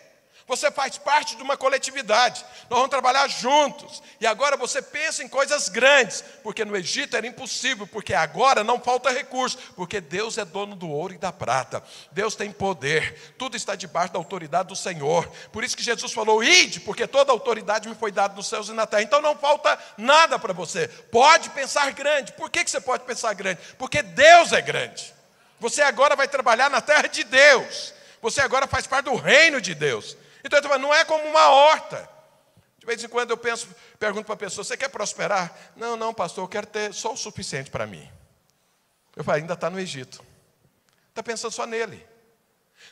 Você faz parte de uma coletividade. Nós vamos trabalhar juntos. E agora você pensa em coisas grandes, porque no Egito era impossível, porque agora não falta recurso, porque Deus é dono do ouro e da prata. Deus tem poder. Tudo está debaixo da autoridade do Senhor. Por isso que Jesus falou: "Ide, porque toda a autoridade me foi dada nos céus e na terra". Então não falta nada para você. Pode pensar grande. Por que que você pode pensar grande? Porque Deus é grande. Você agora vai trabalhar na terra de Deus. Você agora faz parte do reino de Deus. Então, não é como uma horta. De vez em quando eu penso, pergunto para a pessoa: você quer prosperar? Não, não, pastor, eu quero ter só o suficiente para mim. Eu falo, ainda está no Egito. Está pensando só nele.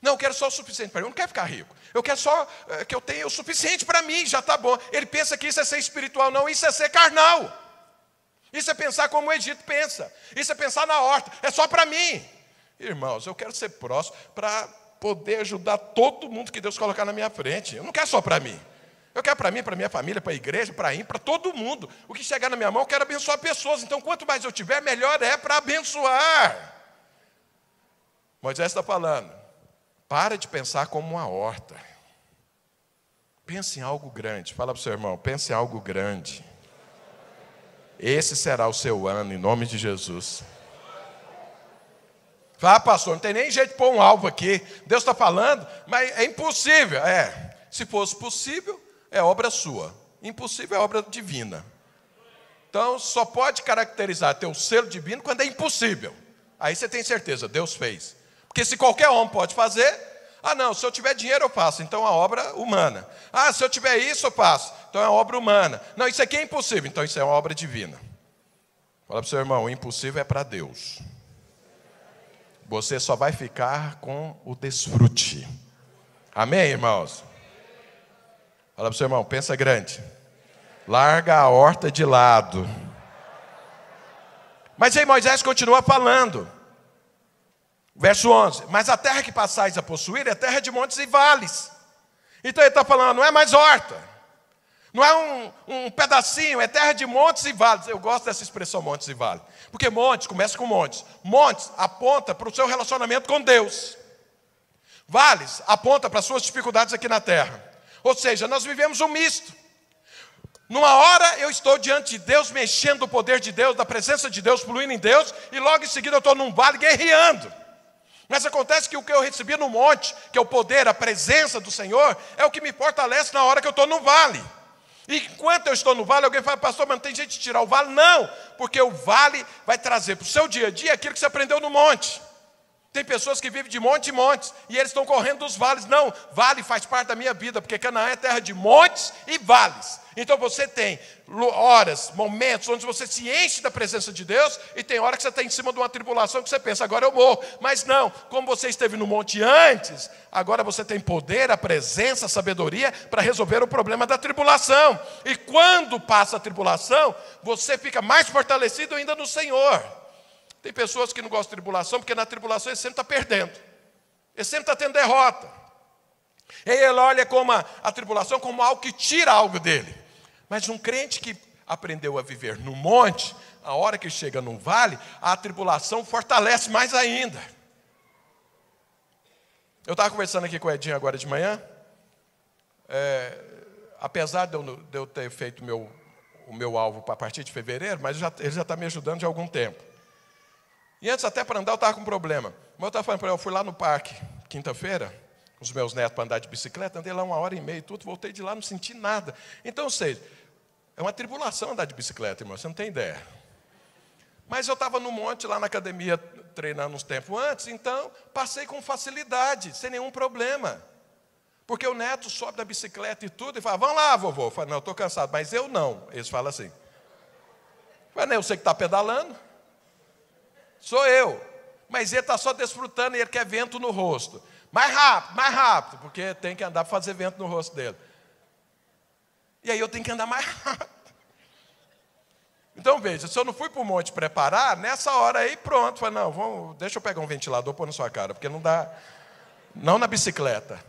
Não, eu quero só o suficiente para mim. Eu não quero ficar rico. Eu quero só é, que eu tenha o suficiente para mim, já está bom. Ele pensa que isso é ser espiritual, não, isso é ser carnal. Isso é pensar como o Egito pensa. Isso é pensar na horta. É só para mim. Irmãos, eu quero ser próximo para poder ajudar todo mundo que Deus colocar na minha frente. Eu não quero só para mim. Eu quero para mim, para minha família, para a igreja, para mim, para todo mundo. O que chegar na minha mão, eu quero abençoar pessoas. Então, quanto mais eu tiver, melhor é para abençoar. Moisés está falando, para de pensar como uma horta. Pense em algo grande. Fala para o seu irmão, pense em algo grande. Esse será o seu ano, em nome de Jesus. Fala, pastor, não tem nem jeito de pôr um alvo aqui. Deus está falando, mas é impossível. É, se fosse possível, é obra sua. Impossível é obra divina. Então, só pode caracterizar ter o selo divino quando é impossível. Aí você tem certeza, Deus fez. Porque se qualquer homem pode fazer, ah, não, se eu tiver dinheiro eu faço, então é obra humana. Ah, se eu tiver isso eu faço, então é obra humana. Não, isso aqui é impossível, então isso é uma obra divina. Fala para o seu irmão, o impossível é para Deus você só vai ficar com o desfrute. Amém, irmãos? Fala para o seu irmão, pensa grande. Larga a horta de lado. Mas aí Moisés continua falando. Verso 11: Mas a terra que passais a possuir é terra de montes e vales. Então ele está falando, não é mais horta. Não é um, um, pedacinho, é terra de montes e vales. Eu gosto dessa expressão montes e vales. Porque montes, começa com montes. Montes aponta para o seu relacionamento com Deus. Vales aponta para as suas dificuldades aqui na terra. Ou seja, nós vivemos um misto. Numa hora eu estou diante de Deus, mexendo o poder de Deus, da presença de Deus, fluindo em Deus, e logo em seguida eu estou num vale guerreando. Mas acontece que o que eu recebi no monte, que é o poder, a presença do Senhor, é o que me fortalece na hora que eu estou no vale. E enquanto eu estou no vale, alguém fala, pastor, mas não tem jeito de tirar o vale? Não, porque o vale vai trazer para o seu dia a dia aquilo que você aprendeu no monte. Tem pessoas que vivem de monte em montes e eles estão correndo dos vales. Não, vale faz parte da minha vida, porque Canaã é terra de montes e vales. Então você tem horas, momentos onde você se enche da presença de Deus e tem hora que você está em cima de uma tribulação que você pensa, agora eu morro. Mas não, como você esteve no monte antes, agora você tem poder, a presença, a sabedoria para resolver o problema da tribulação. E quando passa a tribulação, você fica mais fortalecido ainda no Senhor. Tem pessoas que não gostam de tribulação porque na tribulação ele sempre está perdendo. Ele sempre está tendo derrota. E ele olha como a, a tribulação como algo que tira algo dele. Mas um crente que aprendeu a viver no monte, a hora que chega no vale, a tribulação fortalece mais ainda. Eu estava conversando aqui com o Edinho agora de manhã. É, apesar de eu, de eu, ter feito meu, o meu alvo para a partir de fevereiro, mas já, ele já está me ajudando de algum tempo. E antes, até para andar, eu estava com um problema. Mas eu estava falando para ele, eu fui lá no parque, quinta-feira, com os meus netos para andar de bicicleta, andei lá uma hora e meia e tudo, voltei de lá, não senti nada. Então, ou seja, é uma tribulação andar de bicicleta, irmão, você não tem ideia. Mas eu estava no monte, lá na academia, treinando uns tempos antes, então passei com facilidade, sem nenhum problema. Porque o neto sobe da bicicleta e tudo, e fala, vamos lá, vovô. Eu falo, não, estou cansado, mas eu não. Eles falam assim. Não, você que está pedalando. Sou eu. Mas ele está só desfrutando e ele quer vento no rosto. Mais rápido, mais rápido, porque tem que andar para fazer vento no rosto dele. E aí eu tenho que andar mais rápido. Então veja, se eu não fui para o monte preparar, nessa hora aí pronto, falei, não, vamos, deixa eu pegar um ventilador pôr na sua cara, porque não dá, não na bicicleta.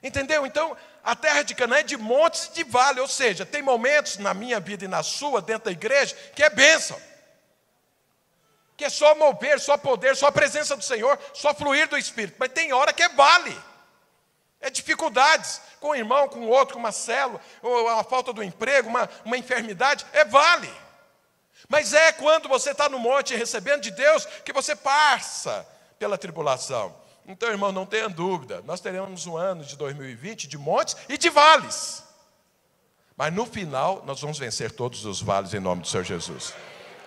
Entendeu? Então, a terra de Canaã é de montes e de vale, ou seja, tem momentos na minha vida e na sua, dentro da igreja, que é bênção. Que é só mover, só poder, só presença do Senhor, só fluir do Espírito. Mas tem hora que é vale. É dificuldades com um irmão, com outro, com uma célula, ou a falta do emprego, uma, uma enfermidade, é vale. Mas é quando você está no monte recebendo de Deus que você passa pela tribulação. Então, irmão, não tenha dúvida, nós teremos um ano de 2020 de montes e de vales. Mas no final, nós vamos vencer todos os vales em nome do Senhor Jesus.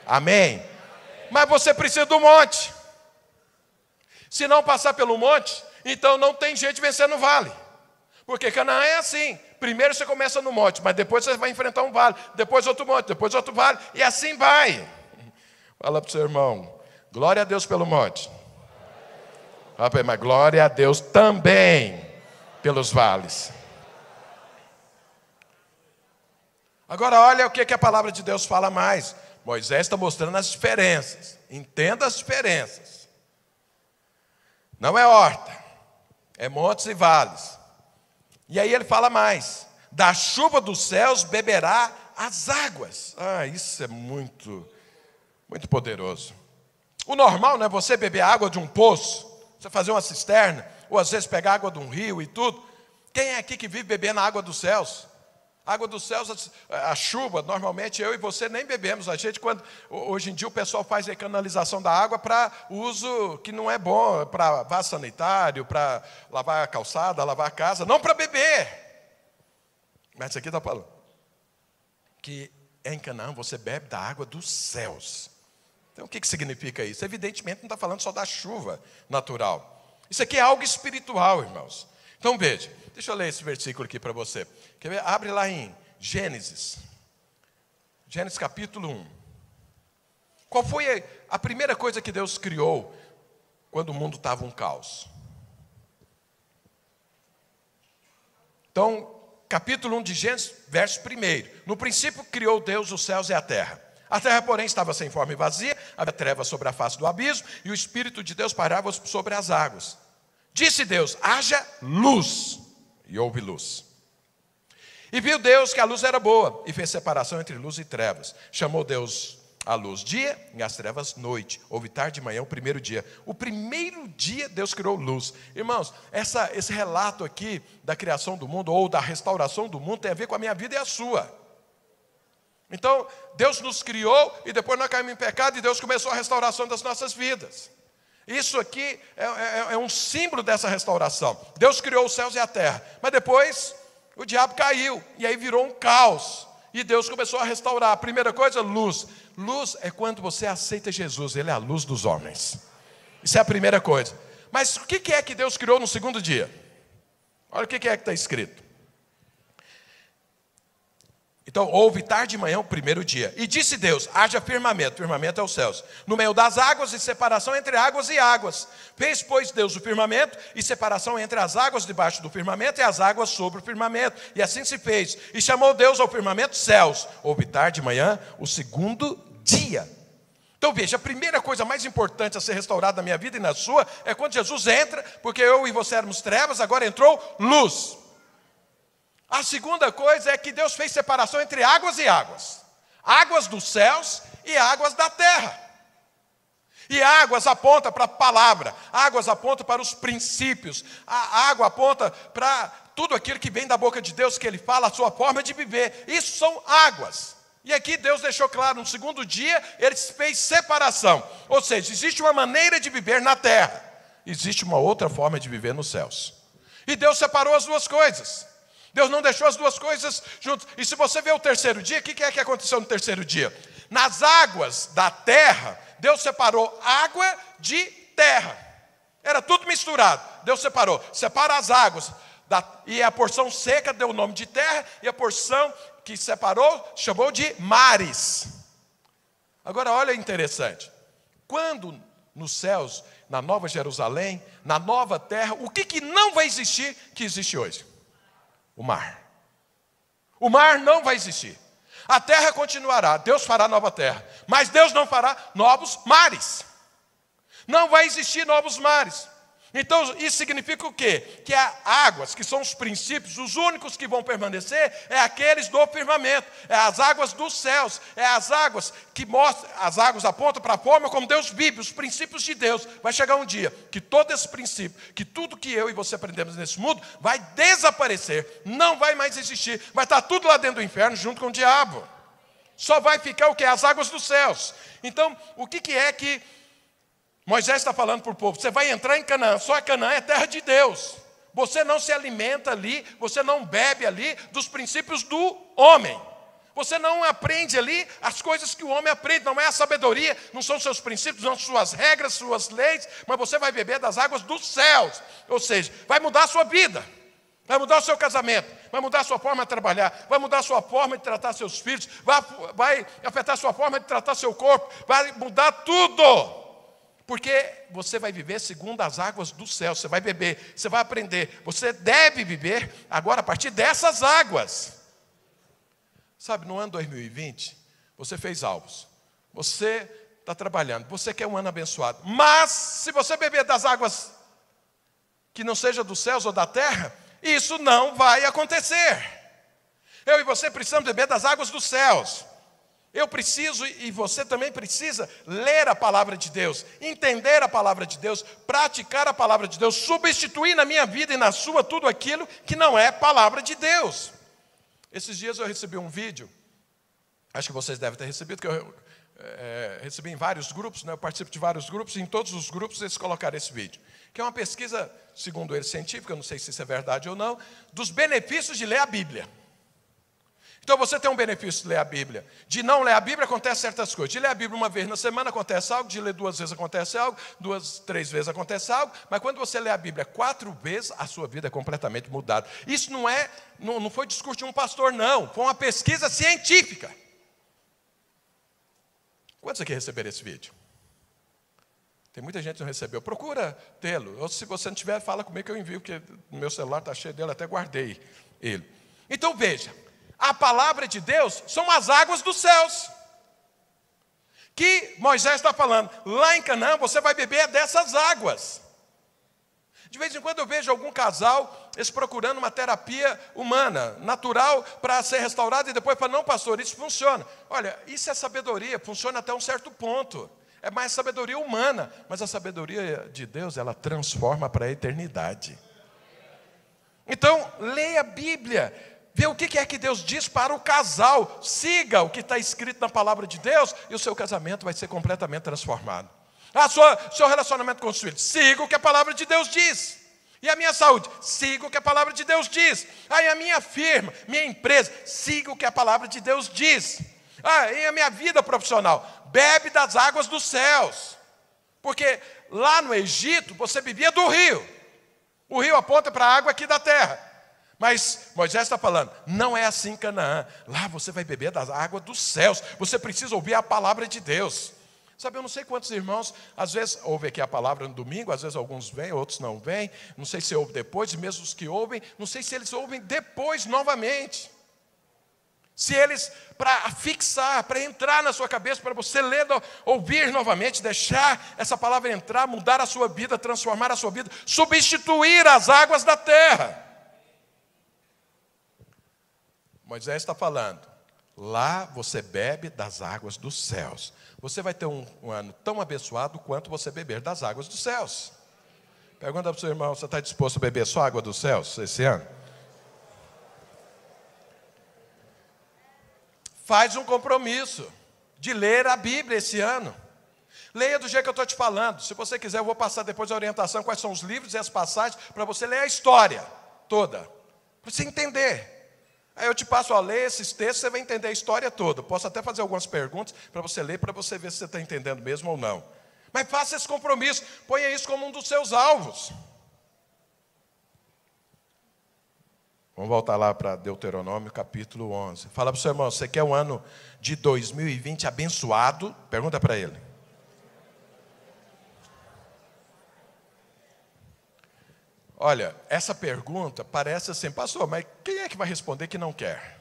Amém? Mas você precisa do monte. Se não passar pelo monte, então não tem jeito de vencer no vale. Porque Canaã é assim. Primeiro você começa no monte, mas depois você vai enfrentar um vale, depois outro monte, depois outro vale, e assim vai. Fala para o seu irmão, glória a Deus pelo monte. Mas glória a Deus também pelos vales. Agora, olha o que, que a palavra de Deus fala mais. Moisés está mostrando as diferenças. Entenda as diferenças. Não é horta, é montes e vales. E aí ele fala mais: da chuva dos céus beberá as águas. Ah, isso é muito, muito poderoso. O normal não é você beber água de um poço você fazer uma cisterna, ou às vezes pegar água de um rio e tudo. Quem é aqui que vive bebendo a água dos céus? Água dos céus, a chuva, normalmente eu e você nem bebemos. A gente, quando hoje em dia o pessoal faz a canalização da água para uso que não é bom, para vaso sanitário, para lavar a calçada, lavar a casa, não para beber. Mas isso aqui está falando que em Canaã você bebe da água dos céus. Então, o que, que significa isso? Evidentemente, não está falando só da chuva natural. Isso aqui é algo espiritual, irmãos. Então, veja, deixa eu ler esse versículo aqui para você. Quer ver? Abre lá em Gênesis. Gênesis capítulo 1. Qual foi a primeira coisa que Deus criou quando o mundo estava um caos? Então, capítulo 1 de Gênesis, verso 1. No princípio criou Deus os céus e a terra. A terra, porém, estava sem forma e vazia, havia trevas sobre a face do abismo, e o Espírito de Deus parava sobre as águas. Disse Deus: haja luz, e houve luz. E viu Deus que a luz era boa, e fez separação entre luz e trevas. Chamou Deus a luz dia e as trevas noite. Houve tarde e manhã o primeiro dia. O primeiro dia Deus criou luz. Irmãos, essa, esse relato aqui da criação do mundo ou da restauração do mundo tem a ver com a minha vida e a sua. Então, Deus nos criou e depois nós caímos em pecado e Deus começou a restauração das nossas vidas. Isso aqui é, é, é, um símbolo dessa restauração. Deus criou os céus e a terra, mas depois o diabo caiu e aí virou um caos. E Deus começou a restaurar. A primeira coisa, luz. Luz é quando você aceita Jesus, Ele é a luz dos homens. Isso é a primeira coisa. Mas o que é que Deus criou no segundo dia? Olha o que é que está escrito. Então, houve tarde e manhã o primeiro dia. E disse Deus: haja firmamento, firmamento é os céus, no meio das águas e separação entre águas e águas. Fez, pois, Deus o firmamento e separação entre as águas debaixo do firmamento e as águas sobre o firmamento. E assim se fez. E chamou Deus ao firmamento céus. Houve tarde e manhã o segundo dia. Então veja, a primeira coisa mais importante a ser restaurada na minha vida e na sua é quando Jesus entra, porque eu e você éramos trevas, agora entrou luz. A segunda coisa é que Deus fez separação entre águas e águas: águas dos céus e águas da terra. E águas aponta para a palavra, águas aponta para os princípios, a água aponta para tudo aquilo que vem da boca de Deus, que Ele fala, a sua forma de viver. Isso são águas. E aqui Deus deixou claro, no segundo dia, ele fez separação. Ou seja, existe uma maneira de viver na terra, existe uma outra forma de viver nos céus. E Deus separou as duas coisas. Deus não deixou as duas coisas juntas. E se você vê o terceiro dia, o que é que aconteceu no terceiro dia? Nas águas da terra, Deus separou água de terra. Era tudo misturado. Deus separou. Separa as águas. Da, e a porção seca deu o nome de terra, e a porção que separou, chamou de mares. Agora, olha interessante. Quando nos céus, na Nova Jerusalém, na nova terra, o que, que não vai existir que existe hoje? O mar. O mar não vai existir. A terra continuará, Deus fará nova terra, mas Deus não fará novos mares. Não vai existir novos mares. Então, isso significa o quê? Que há águas, que são os princípios, os únicos que vão permanecer, é aqueles do firmamento, é as águas dos céus, é as águas que mostram, as águas apontam para a forma como Deus vive, os princípios de Deus. Vai chegar um dia que todo esse princípio, que tudo que eu e você aprendemos nesse mundo, vai desaparecer, não vai mais existir, vai estar tudo lá dentro do inferno junto com o diabo. Só vai ficar o que? As águas dos céus. Então, o que, que é que Moisés está falando para o povo: você vai entrar em Canaã, só Canaã é terra de Deus. Você não se alimenta ali, você não bebe ali dos princípios do homem. Você não aprende ali as coisas que o homem aprende, não é a sabedoria, não são seus princípios, não suas regras, suas leis, mas você vai beber das águas dos céus. Ou seja, vai mudar a sua vida, vai mudar o seu casamento, vai mudar a sua forma de trabalhar, vai mudar a sua forma de tratar seus filhos, vai, vai afetar a sua forma de tratar seu corpo, vai mudar tudo. Porque você vai viver segundo as águas do céu, você vai beber, você vai aprender, você deve viver agora a partir dessas águas. Sabe, no ano 2020, você fez alvos, você está trabalhando, você quer um ano abençoado, mas se você beber das águas que não seja dos céus ou da terra, isso não vai acontecer. Eu e você precisamos beber das águas dos céus. Eu preciso e você também precisa ler a palavra de Deus, entender a palavra de Deus, praticar a palavra de Deus, substituir na minha vida e na sua tudo aquilo que não é palavra de Deus. Esses dias eu recebi um vídeo, acho que vocês devem ter recebido, que eu é, recebi em vários grupos, né, eu participo de vários grupos, e em todos os grupos eles colocaram esse vídeo, que é uma pesquisa, segundo eles, científica, eu não sei se isso é verdade ou não, dos benefícios de ler a Bíblia. Então você tem um benefício de ler a Bíblia. De não ler a Bíblia acontece certas coisas. De ler a Bíblia uma vez na semana acontece algo, de ler duas vezes acontece algo, duas, três vezes acontece algo, mas quando você lê a Bíblia quatro vezes, a sua vida é completamente mudada. Isso não é, não, não foi discurso de um pastor, não. Foi uma pesquisa científica. Quantos aqui receberam esse vídeo? Tem muita gente que não recebeu. Procura tê-lo. Ou se você não tiver, fala comigo que eu envio, porque meu celular está cheio dele, até guardei ele. Então veja, a palavra de Deus são as águas dos céus. Que Moisés está falando, lá em Canaã você vai beber dessas águas. De vez em quando eu vejo algum casal eles procurando uma terapia humana, natural, para ser restaurado e depois para não, pastor, isso funciona. Olha, isso é sabedoria, funciona até um certo ponto. É mais sabedoria humana, mas a sabedoria de Deus, ela transforma para a eternidade. Então, leia a Bíblia, Vê o que é que Deus diz para o casal. Siga o que está escrito na palavra de Deus e o seu casamento vai ser completamente transformado. A sua, seu relacionamento com os filhos, siga o que a palavra de Deus diz. E a minha saúde, siga o que a palavra de Deus diz. Aí a minha firma, minha empresa, siga o que a palavra de Deus diz. Ah, e a minha vida profissional, bebe das águas dos céus. Porque lá no Egito você bebia do rio. O rio aponta para a água aqui da terra. Mas Moisés está falando, não é assim Canaã. Lá você vai beber da água dos céus. Você precisa ouvir a palavra de Deus. Sabe, eu não sei quantos irmãos, às vezes ouvem aqui a palavra no domingo, às vezes alguns vêm, outros não vêm. Não sei se ouve depois, mesmo os que ouvem, não sei se eles ouvem depois novamente. se eles para fixar, para entrar na sua cabeça, para você ler, ouvir novamente, deixar essa palavra entrar, mudar a sua vida, transformar a sua vida, substituir as águas da terra. Moisés está falando, lá você bebe das águas dos céus. Você vai ter um, um ano tão abençoado quanto você beber das águas dos céus. Pergunta para o seu irmão: você está disposto a beber só água dos céus esse ano? Faz um compromisso de ler a Bíblia esse ano. Leia do jeito que eu estou te falando. Se você quiser, eu vou passar depois a orientação, quais são os livros e as passagens, para você ler a história toda, para você entender. Aí eu te passo a ler esses textos, você vai entender a história toda. Posso até fazer algumas perguntas para você ler, para você ver se você está entendendo mesmo ou não. Mas faça esse compromisso, ponha isso como um dos seus alvos. Vamos voltar lá para Deuteronômio capítulo 11. Fala para o seu irmão, você quer um ano de 2020 abençoado? Pergunta para ele. Olha, essa pergunta parece assim, pastor, mas quem é que vai responder que não quer?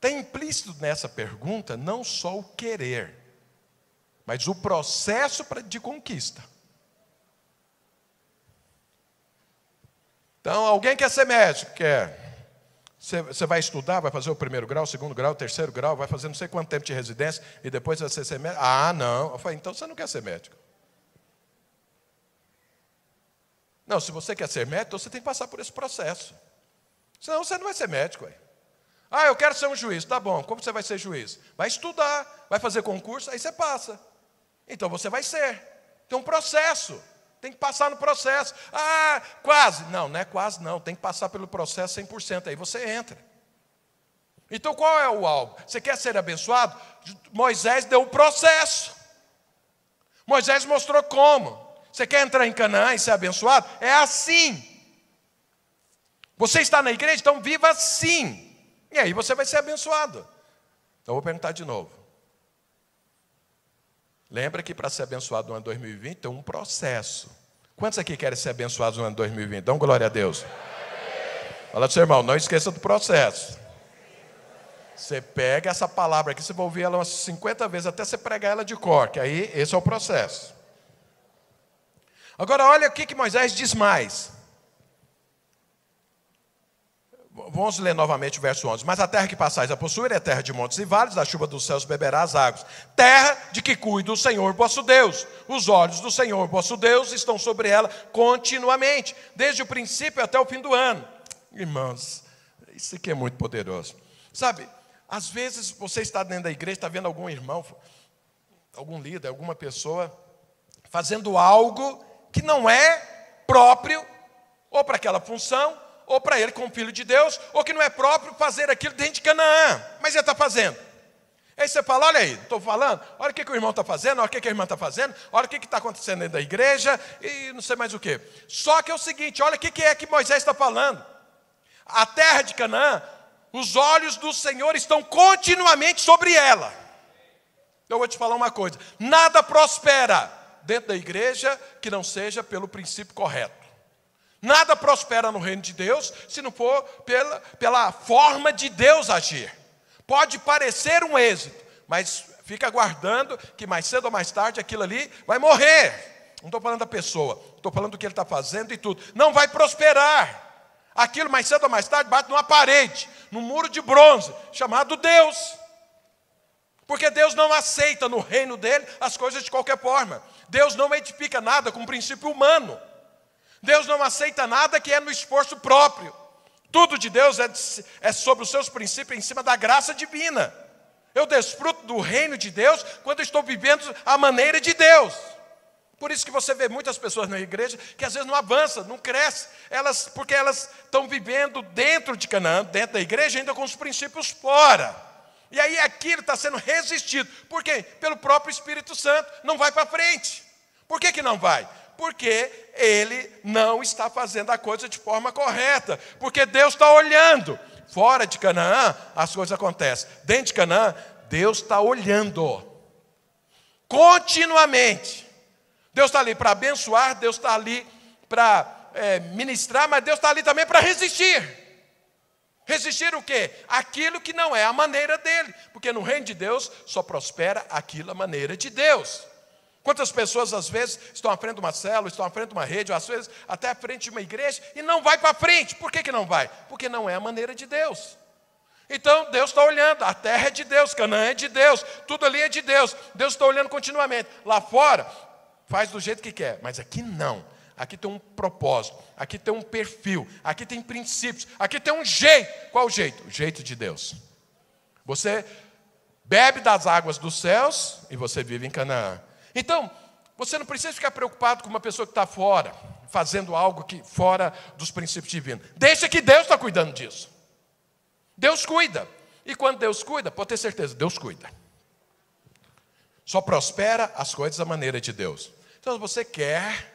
Tem implícito nessa pergunta não só o querer, mas o processo de conquista. Então, alguém quer ser médico? Quer. Você vai estudar, vai fazer o primeiro grau, o segundo grau, o terceiro grau, vai fazer não sei quanto tempo de residência e depois vai ser médico? Ah, não. Eu falei, então você não quer ser médico. Não, se você quer ser médico, você tem que passar por esse processo. Senão você não vai ser médico. Aí. Ah, eu quero ser um juiz. Tá bom, como você vai ser juiz? Vai estudar, vai fazer concurso, aí você passa. Então você vai ser. Tem um processo. Tem que passar no processo. Ah, quase. Não, não é quase não. Tem que passar pelo processo 100%. Aí você entra. Então qual é o alvo? Você quer ser abençoado? Moisés deu o processo. Moisés mostrou como. Você quer entrar em Canaã e ser abençoado? É assim. Você está na igreja, então viva assim. E aí você vai ser abençoado. Então vou perguntar de novo. Lembra que para ser abençoado no ano 2020 tem um processo. Quantos aqui querem ser abençoados no ano 2020? Dão glória a Deus. Fala para o seu irmão, não esqueça do processo. Você pega essa palavra aqui, você vai ouvir ela umas 50 vezes até você pregar ela de cor, que aí esse é o processo. Agora olha o que, Moisés diz mais. Vamos ler novamente o verso 11. Mas a terra que passais a possuir é terra de montes e vales, da chuva dos céus beberá as águas. Terra de que cuida o Senhor vosso Deus. Os olhos do Senhor vosso Deus estão sobre ela continuamente, desde o princípio até o fim do ano. Irmãos, isso aqui é muito poderoso. Sabe, às vezes você está dentro da igreja, está vendo algum irmão, algum líder, alguma pessoa, fazendo algo que não é próprio ou para aquela função ou para ele como filho de Deus, ou que não é próprio fazer aquilo dentro de Canaã, mas ele está fazendo. Aí você fala, olha aí, estou falando, olha o que, que o irmão está fazendo, olha o que, que a irmã está fazendo, olha o que está acontecendo dentro da igreja, e não sei mais o que. Só que é o seguinte, olha o que, que é que Moisés está falando. A terra de Canaã, os olhos do Senhor estão continuamente sobre ela. Eu vou te falar uma coisa: nada prospera dentro da igreja que não seja pelo princípio correto. Nada prospera no reino de Deus se não for pela, pela forma de Deus agir. Pode parecer um êxito, mas fica aguardando que mais cedo ou mais tarde aquilo ali vai morrer. Não estou falando da pessoa, estou falando do que ele está fazendo e tudo. Não vai prosperar. Aquilo mais cedo ou mais tarde bate numa parede, num muro de bronze, chamado Deus. Porque Deus não aceita no reino dele as coisas de qualquer forma. Deus não edifica nada com princípio humano. Deus não aceita nada que é no esforço próprio. Tudo de Deus é, é sobre os seus princípios, em cima da graça divina. Eu desfruto do reino de Deus quando estou vivendo a maneira de Deus. Por isso que você vê muitas pessoas na igreja que às vezes não avançam, não crescem, elas, porque elas estão vivendo dentro de Canaã, dentro da igreja, ainda com os princípios fora. E aí aquilo está sendo resistido. Por quê? Pelo próprio Espírito Santo. Não vai para frente. Por que, que não vai? porque ele não está fazendo a coisa de forma correta, porque Deus está olhando. Fora de Canaã, as coisas acontecem. Dentro de Canaã, Deus está olhando. Continuamente. Deus está ali para abençoar, Deus está ali para é, ministrar, mas Deus está ali também para resistir. Resistir o quê? Aquilo que não é a maneira dele. Porque no reino de Deus só prospera aquilo a maneira de Deus. Quantas pessoas às vezes estão à frente de uma célula, estão à frente de uma rede, ou às vezes até à frente de uma igreja e não vai para frente. Por que, que não vai? Porque não é a maneira de Deus. Então Deus está olhando, a terra é de Deus, Canaã é de Deus, tudo ali é de Deus. Deus está olhando continuamente. Lá fora, faz do jeito que quer, mas aqui não. Aqui tem um propósito, aqui tem um perfil, aqui tem princípios, aqui tem um jeito. Qual o jeito? O jeito de Deus. Você bebe das águas dos céus e você vive em Canaã. Então, você não precisa ficar preocupado com uma pessoa que está fora, fazendo algo que fora dos princípios divinos. Deixa que Deus está cuidando disso. Deus cuida. E quando Deus cuida, pode ter certeza, Deus cuida. Só prospera as coisas da maneira de Deus. Então, se você quer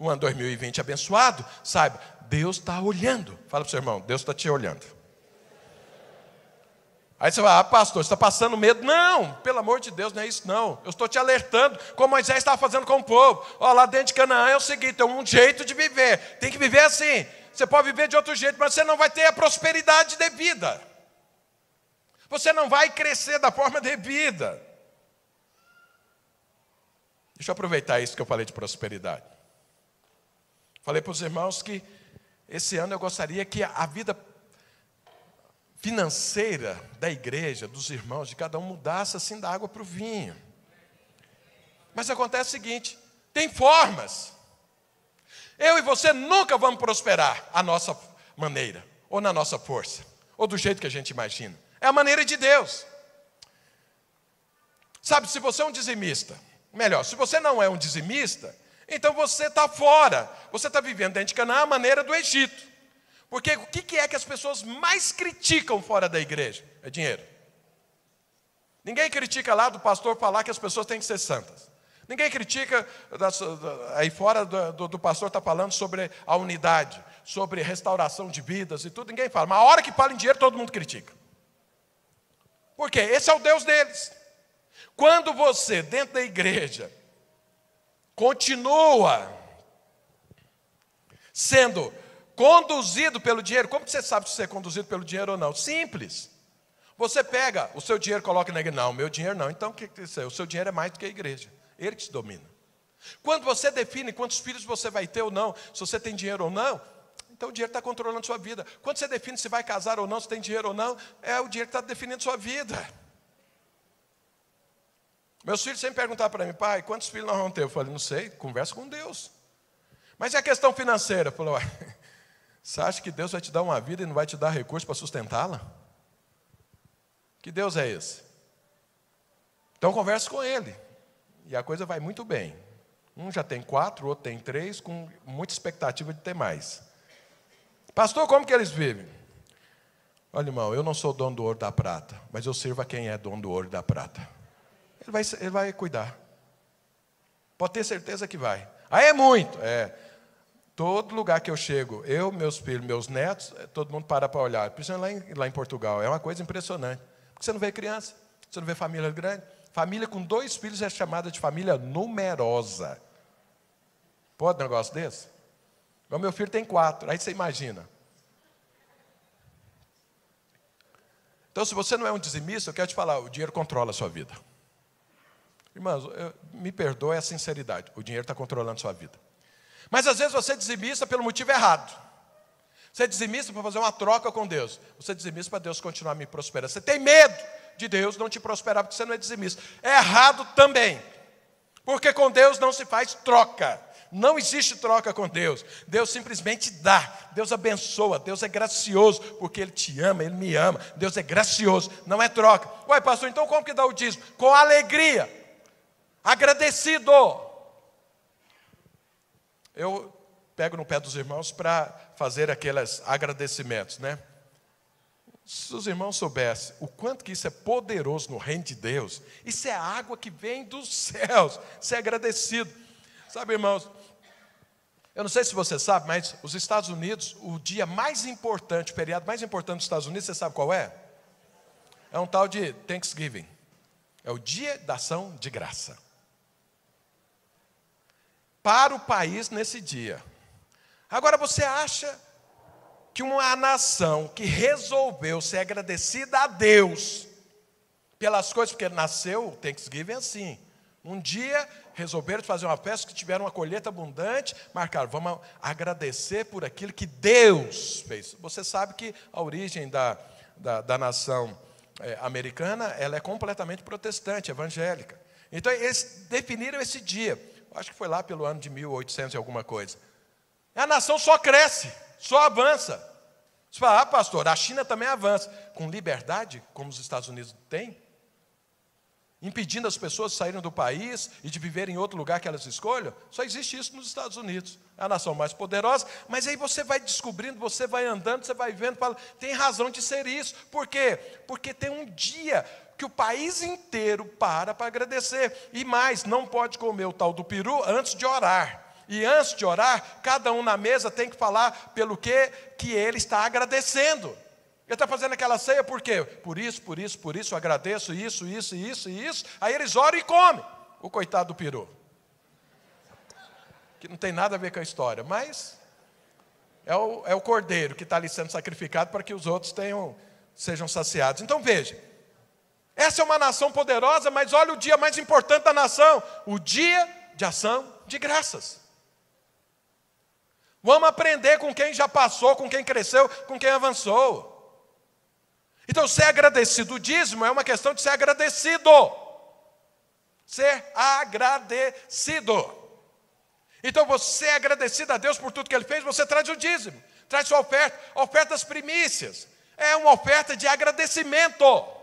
um ano 2020 abençoado, saiba, Deus está olhando. Fala para o seu irmão, Deus está te olhando. Aí você vai, ah, pastor, você está passando medo. Não, pelo amor de Deus, não é isso não. Eu estou te alertando, como Moisés estava fazendo com o povo. Ó, lá dentro de Canaã é o seguinte: tem um jeito de viver. Tem que viver assim. Você pode viver de outro jeito, mas você não vai ter a prosperidade devida. Você não vai crescer da forma devida. Deixa eu aproveitar isso que eu falei de prosperidade. Falei para os irmãos que esse ano eu gostaria que a vida financeira da igreja, dos irmãos, de cada um mudasse assim da água para o vinho. Mas acontece o seguinte: tem formas. Eu e você nunca vamos prosperar à nossa maneira, ou na nossa força, ou do jeito que a gente imagina. É a maneira de Deus. Sabe, se você é um dizimista, melhor, se você não é um dizimista, então você está fora, você está vivendo dentro de Canaã a maneira do Egito. Porque o que é que as pessoas mais criticam fora da igreja? É dinheiro. Ninguém critica lá do pastor falar que as pessoas têm que ser santas. Ninguém critica aí fora do, do, do pastor estar tá falando sobre a unidade, sobre restauração de vidas e tudo. Ninguém fala. Mas a hora que fala em dinheiro, todo mundo critica. Por quê? Esse é o Deus deles. Quando você, dentro da igreja, continua sendo Conduzido pelo dinheiro. Como você sabe se você é conduzido pelo dinheiro ou não? Simples. Você pega o seu dinheiro, coloca na igreja. Não, meu dinheiro não. Então o que, que é? O seu dinheiro é mais do que a igreja. Ele que te domina. Quando você define quantos filhos você vai ter ou não, se você tem dinheiro ou não, então o dinheiro está controlando sua vida. Quando você define se vai casar ou não, se tem dinheiro ou não, é o dinheiro que está definindo sua vida. Meus filhos sempre perguntavam para mim, pai, quantos filhos nós vamos ter? Eu falei, não sei, conversa com Deus. Mas e a questão financeira? Falou, você acha que Deus vai te dar uma vida e não vai te dar recurso para sustentá-la? Que Deus é esse? Então converse com Ele. E a coisa vai muito bem. Um já tem quatro, outro tem três, com muita expectativa de ter mais. Pastor, como que eles vivem? Olha, irmão, eu não sou dono do ouro da prata, mas eu sirvo a quem é dono do ouro da prata. Ele vai, ele vai cuidar. Pode ter certeza que vai. Aí é muito, é. Todo lugar que eu chego, eu, meus filhos, meus netos, eh, todo mundo para para olhar. Principalmente lá em, lá em Portugal. É uma coisa impressionante. Porque você não vê criança, você não vê família grande. Família com dois filhos é chamada de família numerosa. Pode um negócio desse? O meu filho tem quatro, aí você imagina. Então, se você não é um dizimista, eu quero te falar: o dinheiro controla a sua vida. Irmãos, me perdoe a sinceridade: o dinheiro está controlando a sua vida. Mas às vezes você é dizimista pelo motivo errado. Você é dizimista para fazer uma troca com Deus. Você é dizimista para Deus continuar me prosperando. Você tem medo de Deus não te prosperar porque você não é dizimista. É errado também. Porque com Deus não se faz troca. Não existe troca com Deus. Deus simplesmente dá. Deus abençoa. Deus é gracioso porque Ele te ama, Ele me ama. Deus é gracioso. Não é troca. Uai, pastor, então como que dá o dízimo? Com alegria. Agradecido eu pego no pé dos irmãos para fazer aqueles agradecimentos, né? Se os irmãos soubessem o quanto que isso é poderoso no reino de Deus, isso é água que vem dos céus, ser é agradecido. Sabe, irmãos, eu não sei se você sabe, mas os Estados Unidos, o dia mais importante, o feriado mais importante dos Estados Unidos, você sabe qual é? É um tal de Thanksgiving. É o dia da ação de graça para o país nesse dia. Agora você acha que uma nação que resolveu ser agradecida a Deus pelas coisas, porque nasceu o Thanksgiving assim. Um dia resolveram fazer uma festa que tiveram uma colheita abundante, marcaram, vamos agradecer por aquilo que Deus fez. Você sabe que a origem da, da, da nação é, americana ela é completamente protestante, evangélica. Então eles definiram esse dia, acho que foi lá pelo ano de 1800 e alguma coisa. A nação só cresce, só avança. Você fala, ah, pastor, a China também avança. Com liberdade, como os Estados Unidos têm, impedindo as pessoas de saírem do país e de viverem em outro lugar que elas escolham, só existe isso nos Estados Unidos. É a nação mais poderosa, mas aí você vai descobrindo, você vai andando, você vai vendo, fala, tem razão de ser isso. Por quê? Porque tem um dia que o país inteiro para para agradecer. E mais, não pode comer o tal do peru antes de orar. E antes de orar, cada um na mesa tem que falar pelo que que ele está agradecendo. Ele está fazendo aquela ceia por quê? Por isso, por isso, por isso, agradeço isso, isso, isso e isso. Aí eles oram e comem. O coitado do peru. Que não tem nada a ver com a história, mas é o, é o cordeiro que está ali sendo sacrificado para que os outros tenham, sejam saciados. Então veja, essa é uma nação poderosa, mas olha o dia mais importante da nação: o dia de ação de graças. Vamos aprender com quem já passou, com quem cresceu, com quem avançou. Então, ser agradecido, o dízimo é uma questão de ser agradecido. Ser agradecido. Então, você é agradecido a Deus por tudo que Ele fez, você traz o dízimo, traz sua oferta, oferta das primícias. É uma oferta de agradecimento.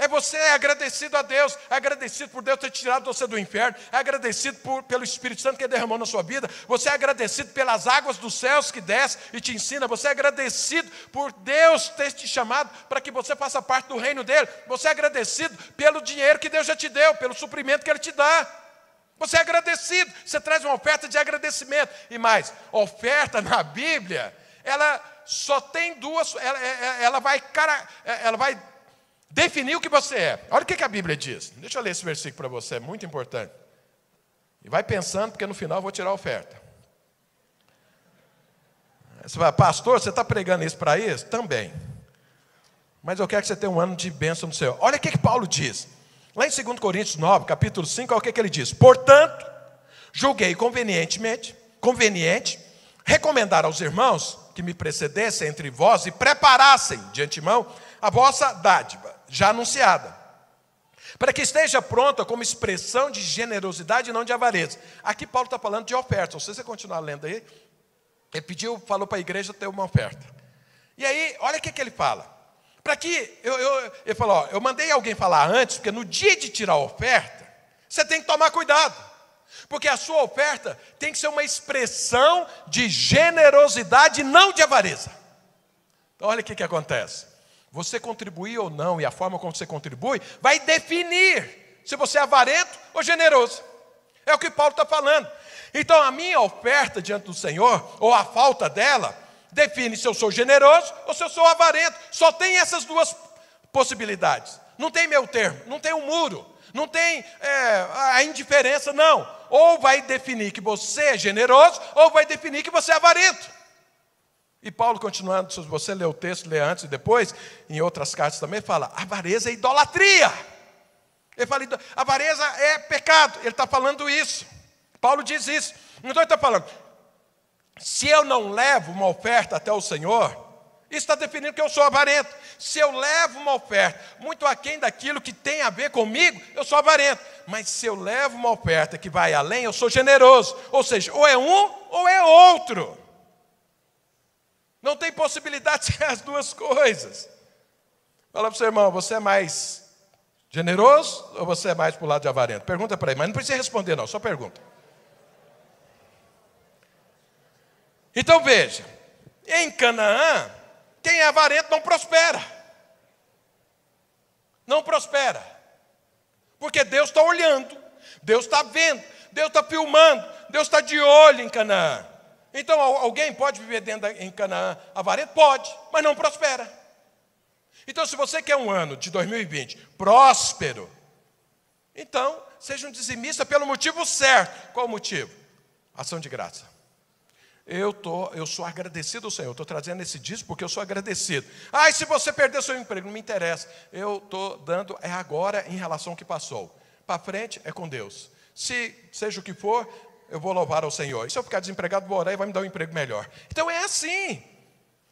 É você é agradecido a Deus, é agradecido por Deus ter tirado você do inferno, é agradecido por, pelo Espírito Santo que derramou na sua vida, você é agradecido pelas águas dos céus que desce e te ensina, você é agradecido por Deus ter te chamado para que você faça parte do reino dele, você é agradecido pelo dinheiro que Deus já te deu, pelo suprimento que Ele te dá. Você é agradecido, você traz uma oferta de agradecimento. E mais, oferta na Bíblia, ela só tem duas, ela, ela vai, ela vai Definir o que você é. Olha o que a Bíblia diz. Deixa eu ler esse versículo para você, é muito importante. E vai pensando, porque no final eu vou tirar a oferta. Você vai, pastor, você está pregando isso para isso? Também. Mas eu quero que você tenha um ano de bênção no Senhor. Olha o que, que Paulo diz. Lá em 2 Coríntios 9, capítulo 5, olha o que, que ele diz. Portanto, julguei convenientemente, conveniente, recomendar aos irmãos que me precedessem entre vós e preparassem de antemão a vossa dádiva já anunciada, para que esteja pronta como expressão de generosidade e não de avareza. Aqui Paulo está falando de oferta. Se você continuar lendo aí, ele pediu, falou para a igreja ter uma oferta. E aí, olha o que, que ele fala. Para que, eu, eu, ele falou, ó, eu mandei alguém falar antes, porque no dia de tirar a oferta, você tem que tomar cuidado. Porque a sua oferta tem que ser uma expressão de generosidade, não de avareza. Então, olha o que, que acontece. Você contribuir ou não e a forma como você contribui vai definir se você é avarento ou generoso. É o que Paulo está falando. Então, a minha oferta diante do Senhor, ou a falta dela, define se eu sou generoso ou se eu sou avarento. Só tem essas duas possibilidades. Não tem meu termo, não tem um muro, não tem é, a indiferença, não. Ou vai definir que você é generoso, ou vai definir que você é avarento. E Paulo, continuando, se você ler o texto, lê antes e depois, em outras cartas também, fala: avareza é idolatria. Ele fala: avareza é pecado. Ele está falando isso. Paulo diz isso. Então ele está falando: se eu não levo uma oferta até o Senhor, isso está definindo que eu sou avarento. Se eu levo uma oferta muito aquém daquilo que tem a ver comigo, eu sou avarento. Mas se eu levo uma oferta que vai além, eu sou generoso. Ou seja, ou é um ou é outro. Não tem possibilidade de ser as duas coisas. Fala para o seu irmão, você é mais generoso ou você é mais para o lado de avarento? Pergunta para ele, mas não precisa responder não, só pergunta. Então veja, em Canaã, quem é avarento não prospera. Não prospera. Porque Deus está olhando, Deus está vendo, Deus está filmando, Deus está de olho em Canaã. Então alguém pode viver dentro em Canaã avarento? Pode, mas não prospera. Então, se você quer um ano de 2020 próspero, então seja um dizimista pelo motivo certo. Qual o motivo? Ação de graça. eu, tô, eu sou agradecido ao Senhor. Estou trazendo esse disco porque eu sou agradecido. Ah, e se você perder seu emprego, não me interessa. Eu estou dando, é agora em relação ao que passou. Para frente é com Deus. Se seja o que for, eu vou louvar ao Senhor. E se eu ficar desempregado, vou orar e vai me dar um emprego melhor. Então é assim.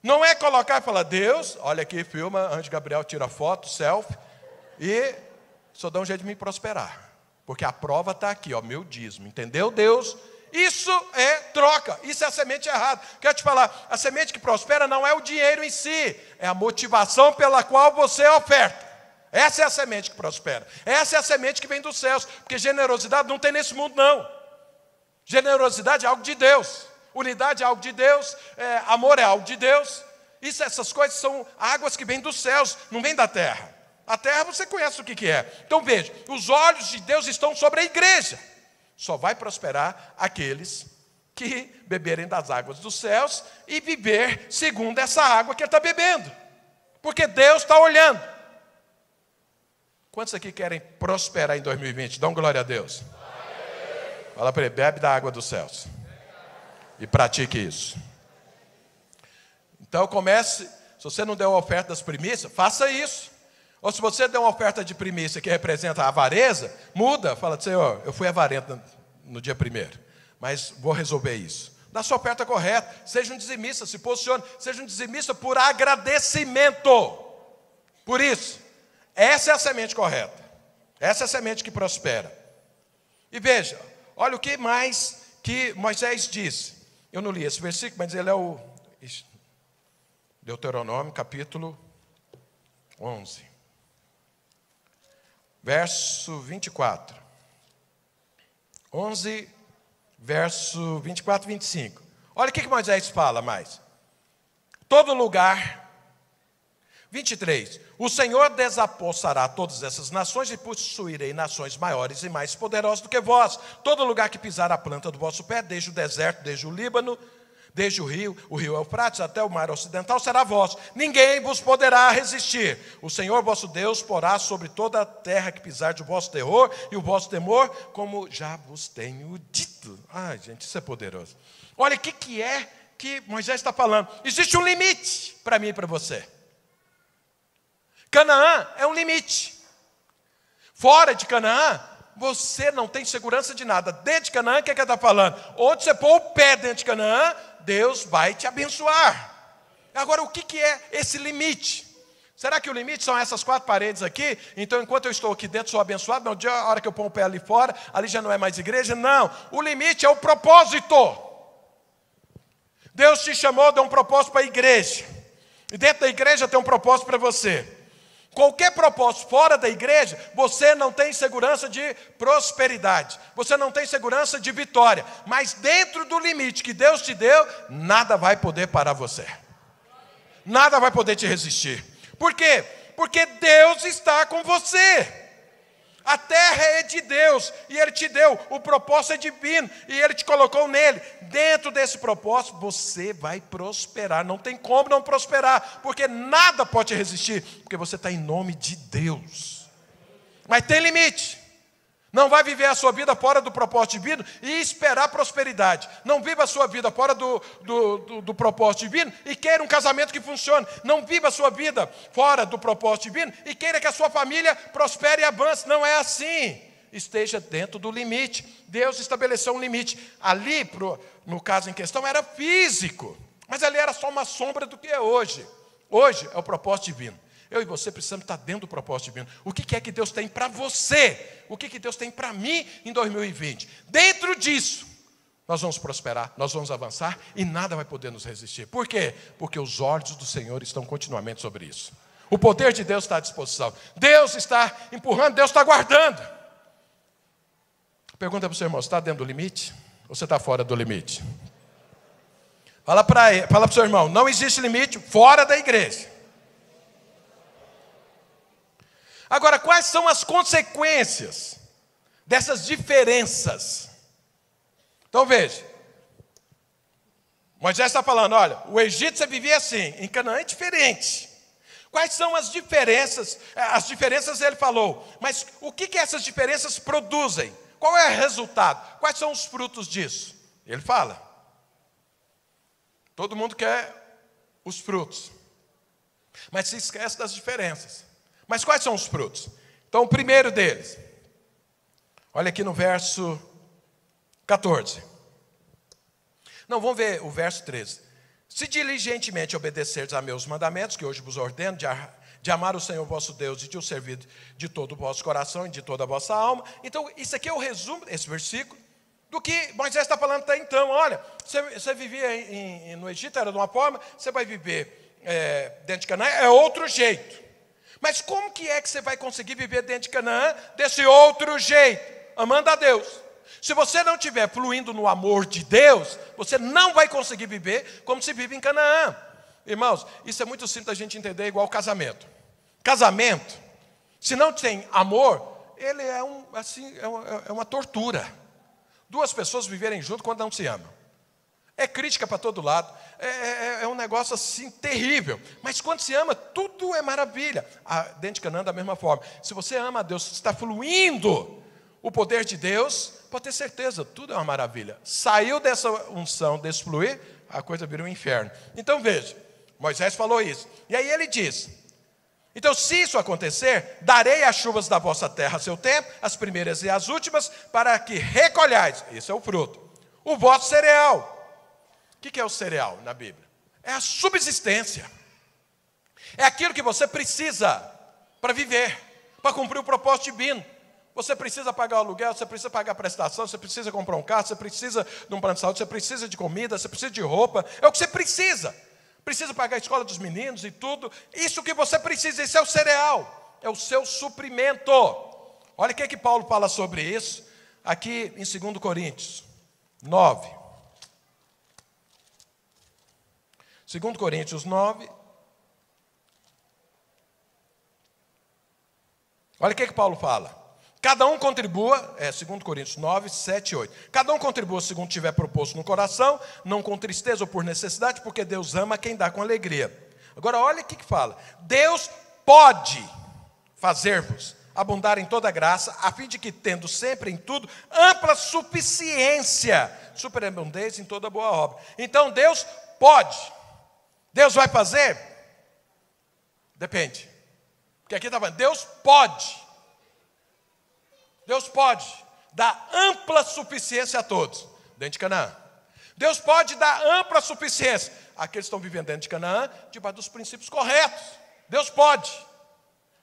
Não é colocar e falar, Deus, olha aqui, filma, antes Gabriel tira foto, selfie, e só dá um jeito de me prosperar. Porque a prova está aqui, ó, meu dízimo. Entendeu, Deus? Isso é troca, isso é a semente errada. Quero te falar, a semente que prospera não é o dinheiro em si, é a motivação pela qual você oferta. Essa é a semente que prospera. Essa é a semente que vem dos céus, porque generosidade não tem nesse mundo, não. Generosidade é algo de Deus, unidade é algo de Deus, é, amor é algo de Deus. Isso, essas coisas são águas que vêm dos céus, não vêm da terra. A terra você conhece o que, que é. Então veja, os olhos de Deus estão sobre a igreja. Só vai prosperar aqueles que beberem das águas dos céus e viver segundo essa água que ele está bebendo. Porque Deus está olhando. Quantos aqui querem prosperar em 2020? Dão glória a Deus. Fala para ele, bebe da água dos céus. E pratique isso. Então comece, se você não deu a oferta das primícias, faça isso. Ou se você der uma oferta de primícia que representa a avareza, muda, fala, Senhor, eu fui avarento no dia primeiro, mas vou resolver isso. Dá sua oferta correta, seja um dizimista, se posicione, seja um dizimista por agradecimento. Por isso, essa é a semente correta. Essa é a semente que prospera. E veja, olha o que mais que Moisés disse. Eu não li esse versículo, mas ele é o Deuteronômio, capítulo 11 verso 24. 11, verso 24 e 25. Olha o que Moisés fala mais. Todo lugar. 23. O Senhor desapossará todas essas nações e possuirei nações maiores e mais poderosas do que vós. Todo lugar que pisar a planta do vosso pé, desde o deserto, desde o Líbano, desde o rio, o rio Eufrates até o mar ocidental, será vosso. Ninguém vos poderá resistir. O Senhor vosso Deus porá sobre toda a terra que pisar de vosso terror e o vosso temor, como já vos tenho dito. Ai, gente, isso é poderoso. Olha o que, que é que Moisés está falando. Existe um limite para mim e para você. Canaã é um limite. Fora de Canaã, você não tem segurança de nada. Dentro de Canaã, o que, é que está falando? Onde você pôr o pé dentro de Canaã, Deus vai te abençoar. Agora, o que, que é esse limite? Será que o limite são essas quatro paredes aqui? Então, enquanto eu estou aqui dentro, sou abençoado? Não, a hora que eu ponho o pé ali fora, ali já não é mais igreja? Não. O limite é o propósito. Deus te chamou, deu um propósito para a igreja. E dentro da igreja tem um propósito para você. Qualquer propósito fora da igreja, você não tem segurança de prosperidade, você não tem segurança de vitória, mas dentro do limite que Deus te deu, nada vai poder parar você, nada vai poder te resistir. Por quê? Porque Deus está com você. A terra é de Deus e Ele te deu, o propósito é divino e Ele te colocou nele. Dentro desse propósito, você vai prosperar. Não tem como não prosperar, porque nada pode resistir, porque você está em nome de Deus. Mas tem limite. Não vai viver a sua vida fora do propósito divino e esperar prosperidade. Não viva a sua vida fora do, do, do, do, propósito divino e queira um casamento que funcione. Não viva a sua vida fora do propósito divino e queira que a sua família prospere e avance. Não é assim. Esteja dentro do limite. Deus estabeleceu um limite. Ali, pro, no caso em questão, era físico. Mas ali era só uma sombra do que é hoje. Hoje é o propósito divino. Eu e você precisamos estar dentro do propósito divino. O que é que Deus tem para você? O que, que Deus tem para mim em 2020? Dentro disso, nós vamos prosperar, nós vamos avançar e nada vai poder nos resistir. Por quê? Porque os olhos do Senhor estão continuamente sobre isso. O poder de Deus está à disposição. Deus está empurrando, Deus está guardando. Pergunta para o seu irmão: está dentro do limite? Ou você está fora do limite? Fala para o seu irmão: não existe limite fora da igreja. Agora, quais são as consequências dessas diferenças? Então veja, Moisés está falando: olha, o Egito você vivia assim, em Canaã é diferente. Quais são as diferenças? As diferenças ele falou, mas o que, que essas diferenças produzem? Qual é o resultado? Quais são os frutos disso? Ele fala. Todo mundo quer os frutos. Mas se esquece das diferenças. Mas quais são os frutos? Então, o primeiro deles, olha aqui no verso 14. Não, vamos ver o verso 13. Se diligentemente obedecerdes a meus mandamentos, que hoje vos ordeno, de, de amar o Senhor vosso Deus e de o servir de todo o vosso coração e de toda a vossa alma. Então, isso aqui é o resumo, esse versículo, do que Moisés está falando até então. Olha, você, você vivia em, em, no Egito, era de uma forma, você vai viver é, dentro de Canaã, é outro jeito. Mas como que é que você vai conseguir viver dentro de Canaã desse outro jeito? Amando a Deus. Se você não estiver fluindo no amor de Deus, você não vai conseguir viver como se vive em Canaã. Irmãos, isso é muito simples a gente entender, igual casamento. Casamento, se não tem amor, ele é, um, assim, é, uma, é uma tortura. Duas pessoas viverem junto quando não se amam. É crítica para todo lado, é, é, é, um negócio assim terrível. Mas quando se ama, tudo é maravilha. A, dentro de Canaã, da mesma forma. Se você ama a Deus, está fluindo o poder de Deus, pode ter certeza, tudo é uma maravilha. Saiu dessa unção, desse fluir, a coisa vira um inferno. Então veja, Moisés falou isso. E aí ele diz: então, se isso acontecer, darei as chuvas da vossa terra a seu tempo, as primeiras e as últimas, para que recolhais, isso é o fruto, o vosso cereal. O que é o cereal na Bíblia? É a subsistência. É aquilo que você precisa para viver, para cumprir o propósito divino. Você precisa pagar o aluguel, você precisa pagar a prestação, você precisa comprar um carro, você precisa de um plano de saúde, você precisa de comida, você precisa de roupa, é o que você precisa precisa pagar a escola dos meninos e tudo. Isso que você precisa, esse é o cereal, é o seu suprimento. Olha o que, é que Paulo fala sobre isso, aqui em 2 Coríntios 9. 2 Coríntios 9. Olha o que, é que Paulo fala. Cada um contribua, é 2 Coríntios 9, 7 e 8. Cada um contribua segundo tiver proposto no coração, não com tristeza ou por necessidade, porque Deus ama quem dá com alegria. Agora, olha o que, que fala: Deus pode fazer-vos abundar em toda graça, a fim de que, tendo sempre em tudo ampla suficiência, superabundância em toda boa obra. Então, Deus pode. Deus vai fazer? Depende. Porque aqui está falando, Deus pode. Deus pode dar ampla suficiência a todos dentro de Canaã. Deus pode dar ampla suficiência àqueles que estão vivendo dentro de Canaã, debaixo dos princípios corretos. Deus pode.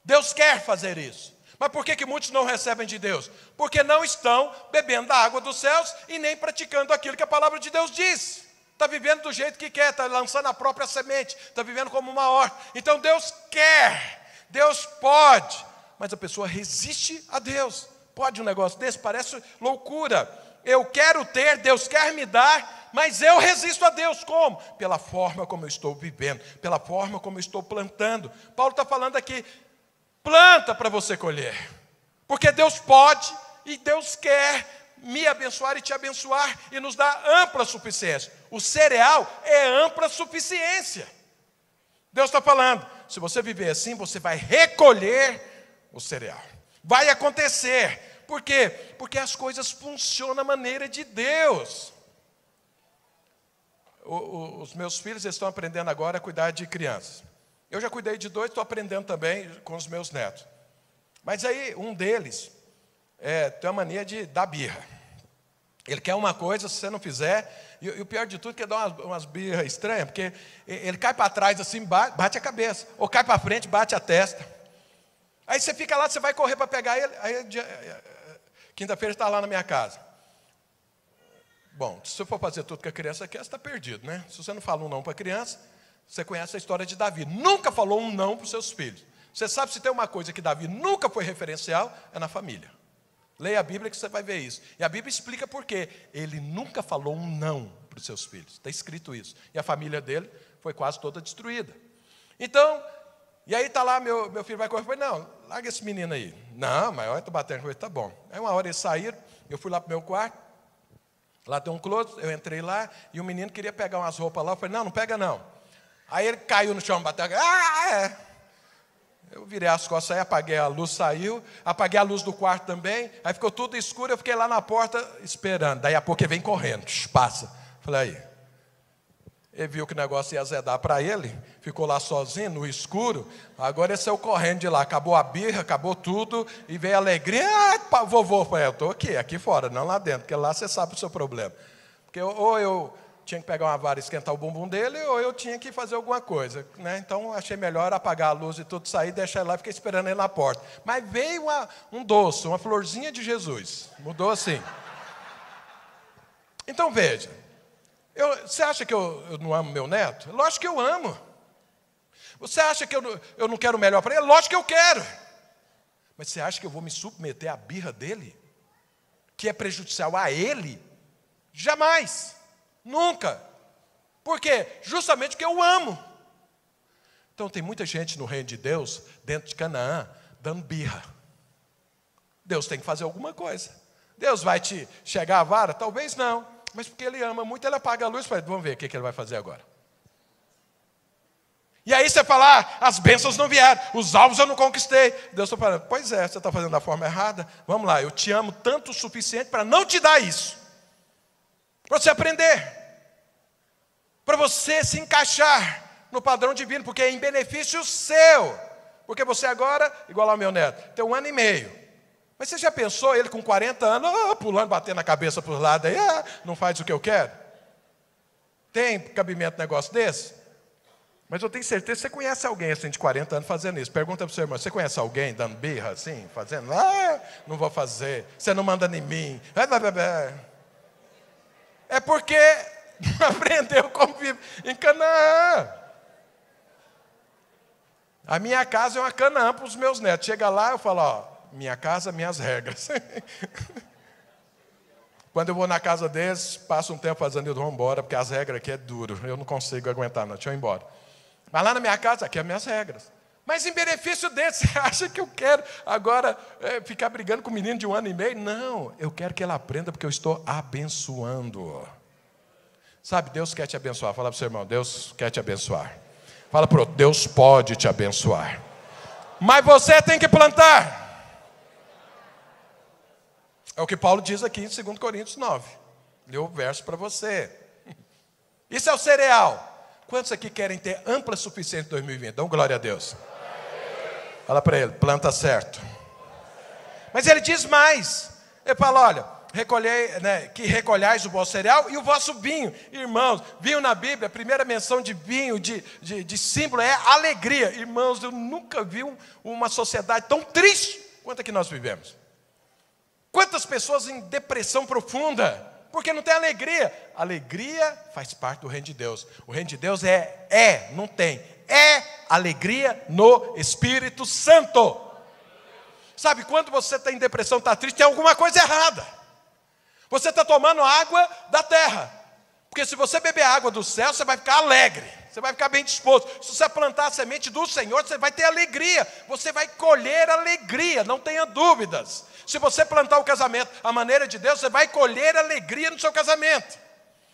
Deus quer fazer isso. Mas por que, que muitos não recebem de Deus? Porque não estão bebendo da água dos céus e nem praticando aquilo que a palavra de Deus diz. Está vivendo do jeito que quer, está lançando a própria semente, está vivendo como uma horta. Então Deus quer, Deus pode, mas a pessoa resiste a Deus. Pode um negócio desse? Parece loucura. Eu quero ter, Deus quer me dar, mas eu resisto a Deus como? Pela forma como eu estou vivendo, pela forma como eu estou plantando. Paulo está falando aqui: planta para você colher, porque Deus pode e Deus quer me abençoar e te abençoar e nos dá ampla suficiência. O cereal é ampla suficiência. Deus está falando: se você viver assim, você vai recolher o cereal. Vai acontecer. Por quê? Porque as coisas funcionam da maneira de Deus. O, o, os meus filhos estão aprendendo agora a cuidar de crianças. Eu já cuidei de dois, estou aprendendo também com os meus netos. Mas aí, um deles é, tem a mania de dar birra. Ele quer uma coisa, se você não fizer, e, e o pior de tudo é que dá umas, umas birras estranhas, porque ele cai para trás assim, bate, bate a cabeça, ou cai para frente, bate a testa. Aí você fica lá, você vai correr para pegar ele. Aí, é, é, quinta-feira está lá na minha casa. Bom, se você for fazer tudo que a criança quer, você está perdido, né? Se você não fala um não para a criança, você conhece a história de Davi. Nunca falou um não para os seus filhos. Você sabe se tem uma coisa que Davi nunca foi referencial, é na família. Leia a Bíblia que você vai ver isso. E a Bíblia explica por quê. Ele nunca falou um não para os seus filhos. Está escrito isso. E a família dele foi quase toda destruída. Então, e aí está lá, meu, meu filho vai correr, eu falei, não, larga esse menino aí. Não, mas olha, estou batendo, eu falei, tá bom. Aí uma hora eles saíram, eu fui lá para o meu quarto, lá tem um closet, eu entrei lá, e o menino queria pegar umas roupas lá, eu falei, não, não pega não. Aí ele caiu no chão, bateu, ah, é. Eu virei as costas aí, apaguei a luz, saiu, apaguei a luz do quarto também, aí ficou tudo escuro, eu fiquei lá na porta esperando. Daí a pouco ele vem correndo, passa. Falei, aí, Ele viu que o negócio ia azedar para ele, ficou lá sozinho, no escuro. Agora ele saiu correndo de lá, acabou a birra, acabou tudo, e veio a alegria. Ah, vovô, eu estou aqui, aqui fora, não lá dentro, porque lá você sabe o seu problema. Porque ou eu tinha que pegar uma vara e esquentar o bumbum dele, ou eu tinha que fazer alguma coisa. Né? Então achei melhor apagar a luz e tudo, sair, deixar ele lá fiquei esperando ele na porta. Mas veio uma, um doce, uma florzinha de Jesus. Mudou assim. Então veja, eu, você acha que eu, eu, não amo meu neto? Lógico que eu amo. Você acha que eu, eu não quero o melhor para ele? Lógico que eu quero. Mas você acha que eu vou me submeter à birra dele? Que é prejudicial a ele? Jamais. Nunca. Por quê? Justamente porque eu amo. Então tem muita gente no reino de Deus, dentro de Canaã, dando birra. Deus tem que fazer alguma coisa. Deus vai te chegar a vara? Talvez não mas porque ele ama muito, ele apaga a luz para vamos ver o que, que ele vai fazer agora. E aí você fala, ah, as bênçãos não vieram, os alvos eu não conquistei. Deus está falando, pois é, você está fazendo da forma errada. Vamos lá, eu te amo tanto o suficiente para não te dar isso. Para você aprender. Para você se encaixar no padrão divino, porque é em benefício seu. Porque você agora, igual ao meu neto, tem um ano e meio. Mas você já pensou ele com 40 anos, oh, pulando, batendo a cabeça para os lados aí, ah, não faz o que eu quero? Tem cabimento negócio desse? Mas eu tenho certeza que você conhece alguém assim de 40 anos fazendo isso. Pergunta para o seu irmão, você conhece alguém dando birra assim, fazendo? Ah, não vou fazer, você não manda em mim. É porque aprendeu como viver em Canaã. A minha casa é uma Canaã para os meus netos. Chega lá, eu falo, ó, minha casa, minhas regras. Quando eu vou na casa deles, passo um tempo fazendo eu vou embora, porque as regras aqui é duro. Eu não consigo aguentar, não. Deixa eu ir embora. Mas lá na minha casa, aqui é as minhas regras. Mas em benefício deles, você acha que eu quero agora é, ficar brigando com um menino de um ano e meio? Não, eu quero que ela aprenda porque eu estou abençoando. Sabe, Deus quer te abençoar. Fala para o seu irmão, Deus quer te abençoar. Fala para o outro, Deus pode te abençoar. Mas você tem que plantar. É o que Paulo diz aqui em 2 Coríntios 9. Leu o verso para você. Isso é o cereal. Quantos aqui querem ter ampla suficiente em 2020? Dão glória a Deus. Fala para ele, planta certo. Mas ele diz mais. Ele fala: olha, recolhei, né, que recolhais o vosso cereal e o vosso vinho. Irmãos, vinho na Bíblia, a primeira menção de vinho, de, de, de símbolo, é alegria. Irmãos, eu nunca vi uma sociedade tão triste quanto a que nós vivemos. Quantas pessoas em depressão profunda? Porque não tem alegria. Alegria faz parte do reino de Deus. O reino de Deus é, é, não tem. É alegria no Espírito Santo. Sabe, quando você está em depressão, está triste, tem alguma coisa errada. Você está tomando água da terra. Porque se você beber água do céu, você vai ficar alegre. Você vai ficar bem disposto. Se você plantar a semente do Senhor, você vai ter alegria. Você vai colher alegria, não tenha dúvidas. Se você plantar o casamento à maneira de Deus, você vai colher alegria no seu casamento.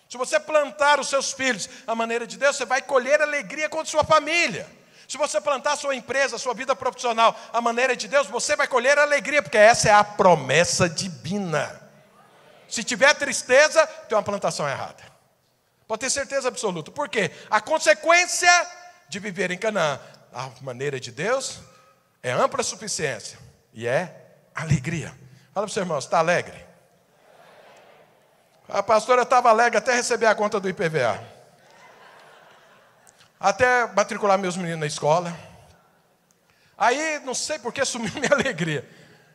Se você plantar os seus filhos à maneira de Deus, você vai colher alegria com sua família. Se você plantar sua empresa, sua vida profissional à maneira de Deus, você vai colher alegria, porque essa é a promessa divina. Se tiver tristeza, tem uma plantação errada. Pode ter certeza absoluta. Por quê? A consequência de viver em Canaã, a maneira de Deus, é ampla suficiência e é Alegria. Fala para o seu irmão, está alegre? A pastora estava alegre até receber a conta do IPVA. Até matricular meus meninos na escola. Aí, não sei por que sumiu minha alegria.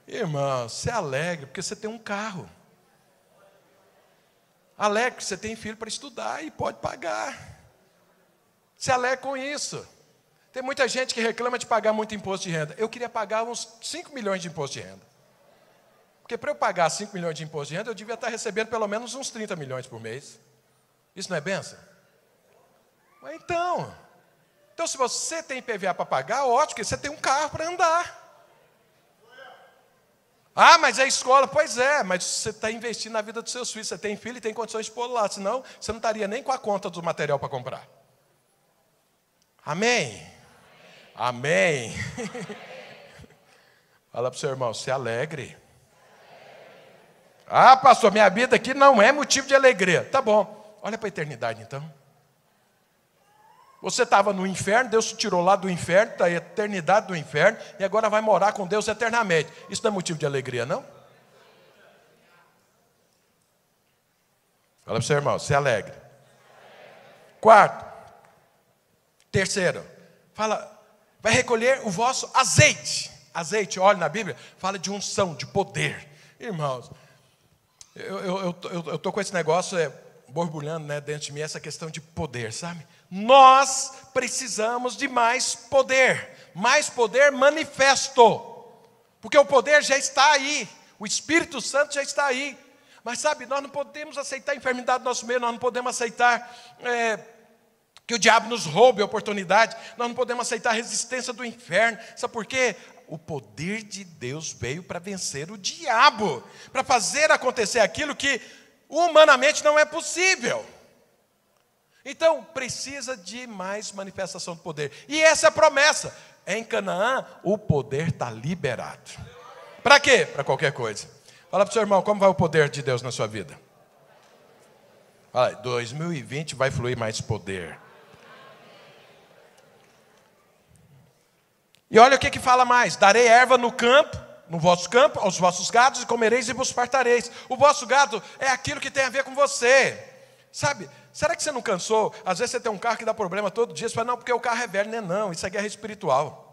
Irmão, você é alegre porque você tem um carro. Alegre que você tem filho para estudar e pode pagar. Se alegre com isso. Tem muita gente que reclama de pagar muito imposto de renda. Eu queria pagar uns 5 milhões de imposto de renda. Porque para eu pagar 5 milhões de imposto de renda, eu devia estar recebendo pelo menos uns 30 milhões por mês. Isso não é benção? Mas então, então se você tem PVA para pagar, ótimo, porque você tem um carro para andar. Ah, mas é escola, pois é, mas você está investindo na vida dos seus filhos, você tem filho e tem condições de pôr lá, senão você não estaria nem com a conta do material para comprar. Amém? Amém. Fala para o seu irmão, se alegre. Ah, pastor, minha vida aqui não é motivo de alegria. Tá bom, olha para a eternidade então. Você estava no inferno, Deus te tirou lá do inferno, da eternidade do inferno, e agora vai morar com Deus eternamente. Isso não é motivo de alegria, não? Fala para o seu irmão, se alegre. Quarto. Terceiro. Fala, vai recolher o vosso azeite. Azeite, olha na Bíblia, fala de unção, de poder. Irmãos, eu estou com esse negócio é, borbulhando né, dentro de mim, essa questão de poder, sabe? Nós precisamos de mais poder, mais poder manifesto, porque o poder já está aí, o Espírito Santo já está aí. Mas sabe, nós não podemos aceitar a enfermidade do nosso meio, nós não podemos aceitar é, que o diabo nos roube a oportunidade, nós não podemos aceitar a resistência do inferno. Sabe por quê? O poder de Deus veio para vencer o diabo, para fazer acontecer aquilo que humanamente não é possível. Então, precisa de mais manifestação do poder. E essa é a promessa. Em Canaã, o poder está liberado. Para quê? Para qualquer coisa. Fala para o seu irmão, como vai o poder de Deus na sua vida? Fala, 2020 vai fluir mais poder. E olha o que, que fala mais: darei erva no campo, no vosso campo, aos vossos gados, e comereis e vos fartareis. O vosso gado é aquilo que tem a ver com você. Sabe, será que você não cansou? Às vezes você tem um carro que dá problema todo dia, você fala, não, porque o carro é velho, não é não, isso é guerra espiritual.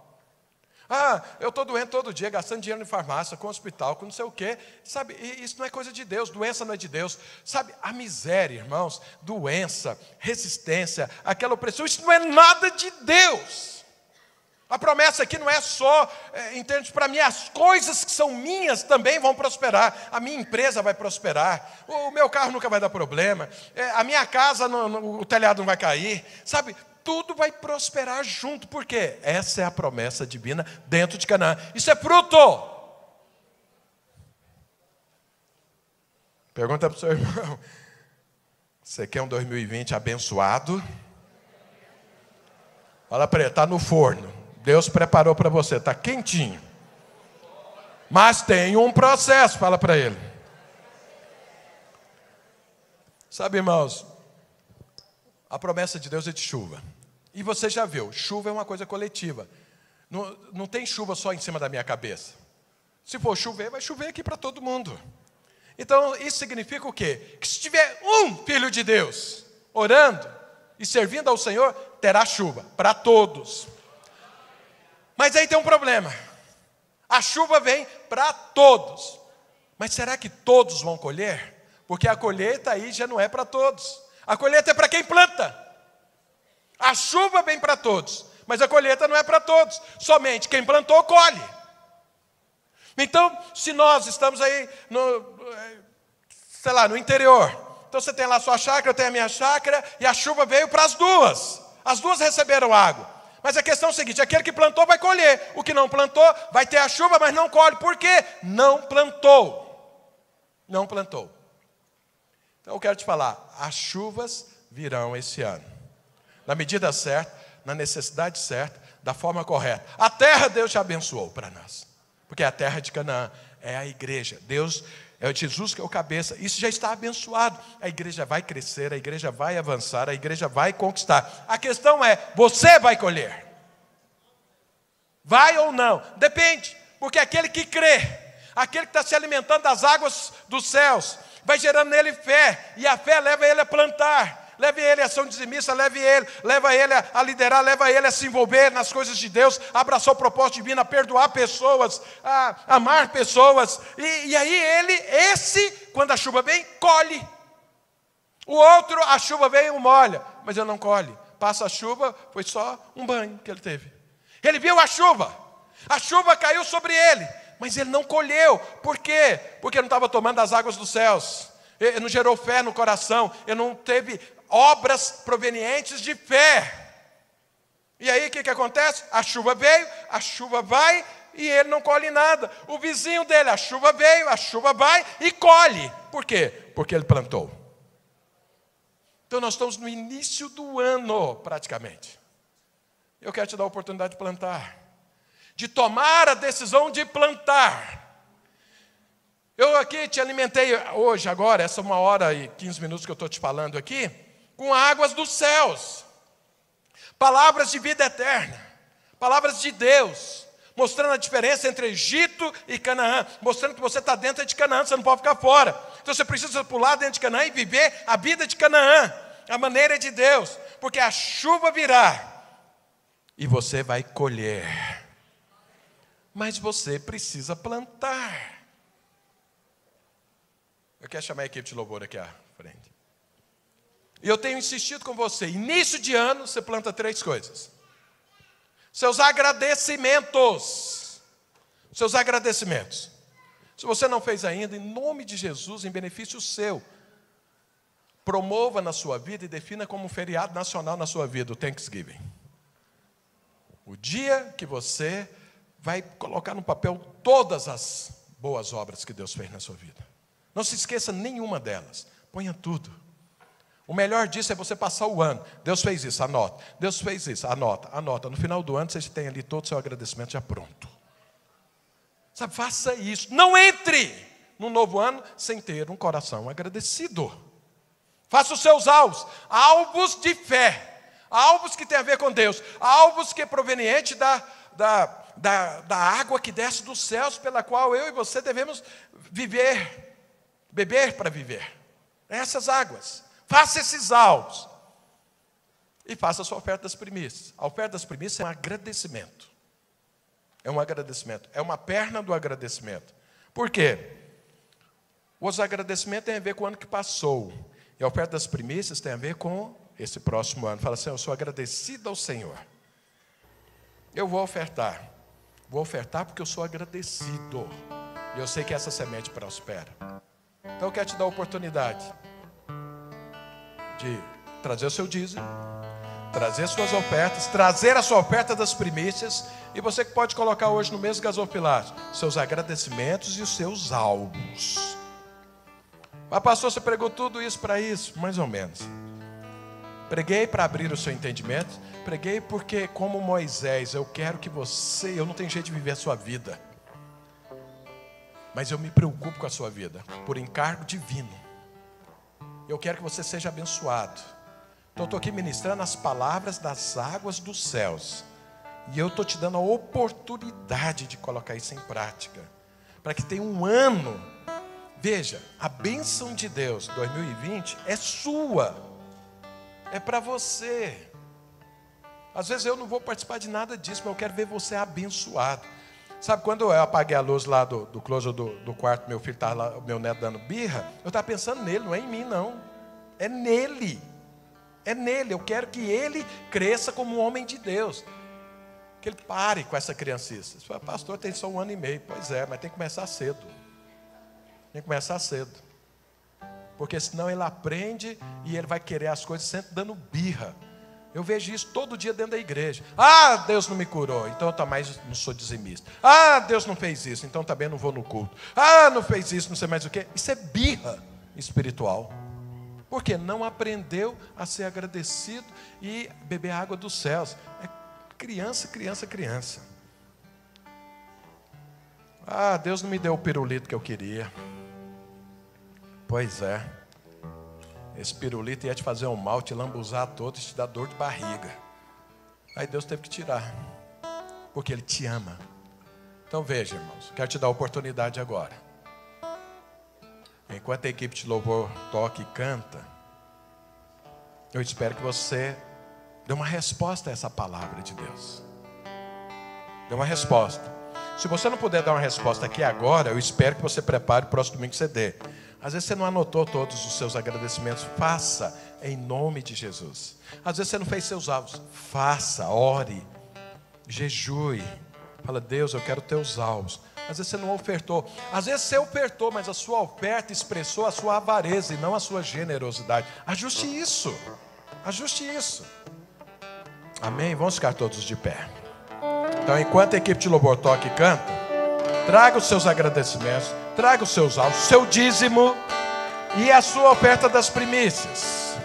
Ah, eu estou doente todo dia, gastando dinheiro em farmácia, com hospital, com não sei o quê. Sabe, isso não é coisa de Deus, doença não é de Deus. Sabe, a miséria, irmãos, doença, resistência, aquela opressão, isso não é nada de Deus. A promessa aqui não é só, é, para mim, as coisas que são minhas também vão prosperar. A minha empresa vai prosperar, o meu carro nunca vai dar problema, é, a minha casa, no, no, o telhado não vai cair. Sabe, tudo vai prosperar junto, porque essa é a promessa divina dentro de Canaã. Isso é fruto. Pergunta para o seu irmão: você quer um 2020 abençoado? Fala para ele, está no forno. Deus preparou para você, está quentinho. Mas tem um processo, fala para ele. Sabe, irmãos, a promessa de Deus é de chuva. E você já viu, chuva é uma coisa coletiva. Não, não tem chuva só em cima da minha cabeça. Se for chover, vai chover aqui para todo mundo. Então, isso significa o quê? Que se tiver um filho de Deus orando e servindo ao Senhor, terá chuva para todos. Mas aí tem um problema. A chuva vem para todos. Mas será que todos vão colher? Porque a colheita aí já não é para todos. A colheita é para quem planta. A chuva vem para todos, mas a colheita não é para todos. Somente quem plantou colhe. Então, se nós estamos aí no, sei lá, no interior, então você tem lá sua chácara, eu tenho a minha chácara, e a chuva veio para as duas. As duas receberam água. Mas a questão é a seguinte: aquele que plantou vai colher, o que não plantou vai ter a chuva, mas não colhe. Por quê? Não plantou. Não plantou. Então eu quero te falar: as chuvas virão esse ano. Na medida certa, na necessidade certa, da forma correta. A terra Deus já abençoou para nós. Porque a terra de Canaã é a igreja. Deus é Jesus que é o cabeça. Isso já está abençoado. A igreja vai crescer, a igreja vai avançar, a igreja vai conquistar. A questão é: você vai colher? Vai ou não? Depende. Porque aquele que crê, aquele que está se alimentando das águas dos céus, vai gerando nele fé, e a fé leva ele a plantar. Leve ele a ação dizimista, leve ele, leva ele a liderar, leva ele a se envolver nas coisas de Deus, abraçar o propósito divino, a perdoar pessoas, a amar pessoas. E, e aí ele, esse, quando a chuva vem, colhe. O outro, a chuva vem o molha, mas ele não colhe. Passa a chuva, foi só um banho que ele teve. Ele viu a chuva, a chuva caiu sobre ele, mas ele não colheu. Por quê? Porque não estava tomando as águas dos céus. Ele não gerou fé no coração, ele não teve obras provenientes de fé. E aí o que, que acontece? A chuva veio, a chuva vai e ele não colhe nada. O vizinho dele, a chuva veio, a chuva vai e colhe. Por quê? Porque ele plantou. Então nós estamos no início do ano, praticamente. Eu quero te dar a oportunidade de plantar, de tomar a decisão de plantar. Eu aqui te alimentei hoje, agora, essa uma hora e 15 minutos que eu estou te falando aqui, com águas dos céus. palavras de vida eterna, palavras de Deus, mostrando a diferença entre Egito e Canaã, mostrando que você está dentro de Canaã, você não pode ficar fora. Então você precisa pular dentro de Canaã e viver a vida de Canaã, a maneira de Deus, porque a chuva virá e você vai colher. Mas você precisa plantar. Eu quero chamar a equipe de louvor aqui frente. E eu tenho insistido com você: início de ano, você planta três coisas. Seus agradecimentos. Seus agradecimentos. Se você não fez ainda, em nome de Jesus, em benefício seu, promova na sua vida e defina como um feriado nacional na sua vida o Thanksgiving. O dia que você vai colocar no papel todas as boas obras que Deus fez na sua vida. Não se esqueça nenhuma delas. Ponha tudo. O melhor disso é você passar o ano. Deus fez isso, anota. Deus fez isso, anota, anota. No final do ano você tem ali todo o seu agradecimento já pronto. Sabe, faça isso. Não entre no novo ano sem ter um coração agradecido. Faça os seus alvos, alvos de fé, alvos que tem a ver com Deus, alvos que é proveniente da, da, da, da água que desce dos céus, pela qual eu e você devemos viver, beber para viver. Essas águas. Faça esses alvos. E faça a sua oferta das primícias. A oferta das primícias é um agradecimento. É um agradecimento. É uma perna do agradecimento. Por quê? Os agradecimentos têm a ver com o ano que passou. E a oferta das primícias tem a ver com esse próximo ano. Fala assim: Eu sou agradecido ao Senhor. Eu vou ofertar. Vou ofertar porque eu sou agradecido. E eu sei que essa semente prospera. Então eu quero te dar a oportunidade de trazer o seu dízimo, trazer suas ofertas, trazer a sua oferta das primícias, e você que pode colocar hoje no mesmo gasofilácio seus agradecimentos e os seus alvos. Mas pastor, você pregou tudo isso para isso? Mais ou menos. Preguei para abrir o seu entendimento, preguei porque, como Moisés, eu quero que você, eu não tenho jeito de viver a sua vida, mas eu me preocupo com a sua vida, por encargo divino. Eu quero que você seja abençoado. Então, eu estou aqui ministrando as palavras das águas dos céus. E eu estou te dando a oportunidade de colocar isso em prática. Para que tenha um ano. Veja, a bênção de Deus 2020 é sua. É para você. Às vezes eu não vou participar de nada disso, mas eu quero ver você abençoado. Sabe, quando eu apaguei a luz lá do, do closet do, do quarto, meu filho estava lá, meu neto dando birra, eu estava pensando nele, não é em mim, não. É nele. É nele. Eu quero que ele cresça como um homem de Deus. Que ele pare com essa criancice. Você fala, pastor, tem só um ano e meio. Pois é, mas tem que começar cedo. Tem que começar cedo. Porque senão ele aprende e ele vai querer as coisas sempre dando birra. Eu vejo isso todo dia dentro da igreja. Ah, Deus não me curou, então eu também não sou dizimista. Ah, Deus não fez isso, então também não vou no culto. Ah, não fez isso, não sei mais o que. Isso é birra espiritual. Porque não aprendeu a ser agradecido e beber água dos céus. É criança, criança, criança. Ah, Deus não me deu o pirulito que eu queria. Pois é. Esse pirulito ia te fazer um mal, te lambuzar todo e te dar dor de barriga. Aí Deus teve que tirar, porque Ele te ama. Então veja, irmãos, quero te dar a oportunidade agora. Enquanto a equipe de louvor toca e canta, eu espero que você dê uma resposta a essa palavra de Deus. Dê uma resposta. Se você não puder dar uma resposta aqui agora, eu espero que você prepare o próximo domingo que você dê. Às vezes você não anotou todos os seus agradecimentos, faça em nome de Jesus. Às vezes você não fez seus alvos, faça, ore, jejue. Fala, Deus, eu quero teus alvos. Às vezes você não ofertou. Às vezes você ofertou, mas a sua oferta expressou a sua avareza e não a sua generosidade. Ajuste isso. Ajuste isso. Amém? Vamos ficar todos de pé. Então, enquanto a equipe de louvor toca e canta, traga os seus agradecimentos traga os seus alvos, seu dízimo e a sua oferta das primícias.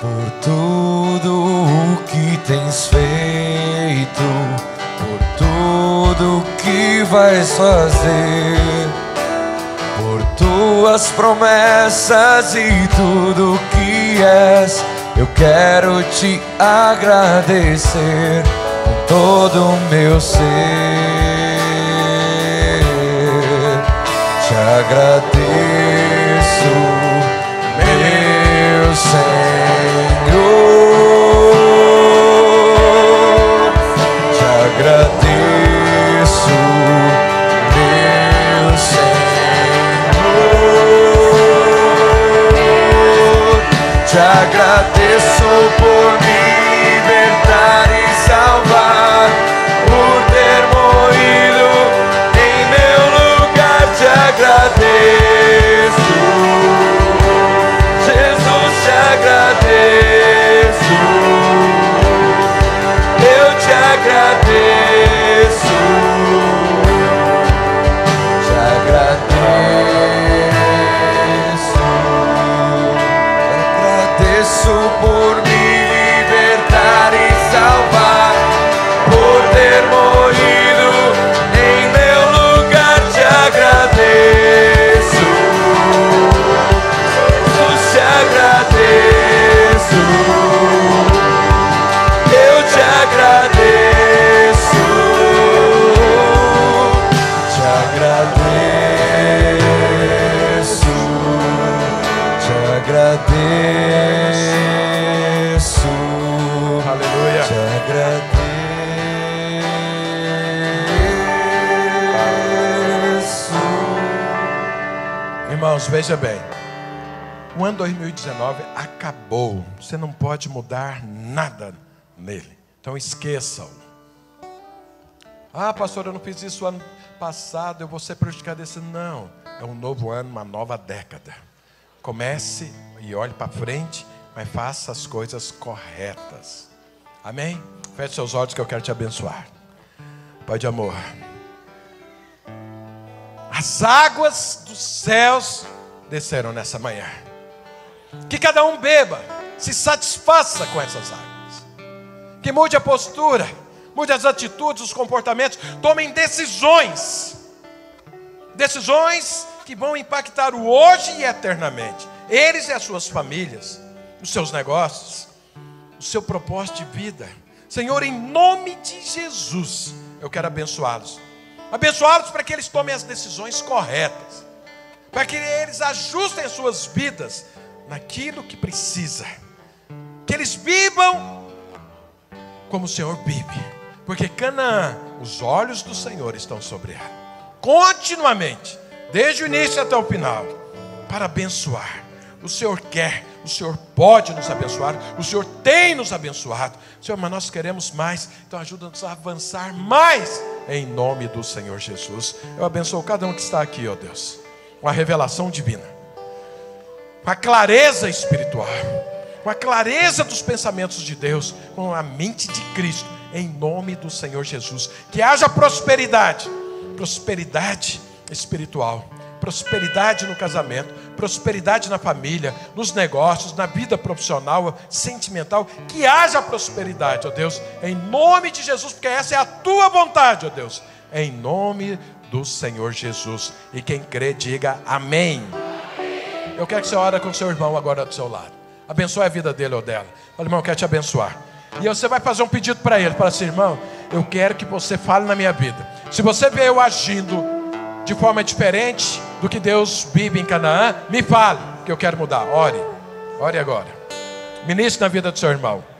Por tudo o que tens feito, por tudo o que vais fazer, por tuas promessas e tudo o que és, Eu quero te agradecer com todo o meu ser. Te agradeço, meu Senhor. Te agradeço, meu Senhor. Te agradeço por me Veja bem. O ano 2019 acabou. Você não pode mudar nada nele. Então esqueça-o. Ah, pastor, eu não fiz isso ano passado, eu vou ser prejudicado esse. Não. É um novo ano, uma nova década. Comece e olhe para frente, mas faça as coisas corretas. Amém? Feche seus olhos que eu quero te abençoar. Pai de amor. As águas dos céus desceram nessa manhã. Que cada um beba, se satisfaça com essas águas. Que mude a postura, mude as atitudes, os comportamentos, tomem decisões. Decisões que vão impactar o hoje e eternamente. Eles e as suas famílias, os seus negócios, o seu propósito de vida. Senhor, em nome de Jesus, eu quero abençoá-los. Abençoá-los para que eles tomem as decisões corretas. Para que eles ajustem as suas vidas naquilo que precisa. Que eles bebam como o Senhor vive. Porque Canaã, os olhos do Senhor estão sobre ela. Continuamente, desde o início até o final, para abençoar. O Senhor quer, o Senhor pode nos abençoar, o Senhor tem nos abençoado. Senhor, mas nós queremos mais, então ajuda-nos a avançar mais, em nome do Senhor Jesus. Eu abençoo cada um que está aqui, ó Deus, com a revelação divina, com a clareza espiritual, com a clareza dos pensamentos de Deus, com a mente de Cristo, em nome do Senhor Jesus. Que haja prosperidade, prosperidade espiritual, prosperidade no casamento, prosperidade na família, nos negócios, na vida profissional, sentimental. Que haja prosperidade, ó Deus, em nome de Jesus, porque essa é a tua vontade, ó Deus, em nome do Senhor Jesus. E quem crê, diga amém. Eu quero que você ore com seu irmão agora do seu lado. Abençoe a vida dele ou dela. Fala, irmão, eu quero te abençoar. E você vai fazer um pedido para ele. Fala assim, irmão, eu quero que você fale na minha vida. Se você vê eu agindo de forma diferente do que Deus vive em Canaã, me fale, que eu quero mudar. Ore. Ore agora. Ministre na vida do seu irmão.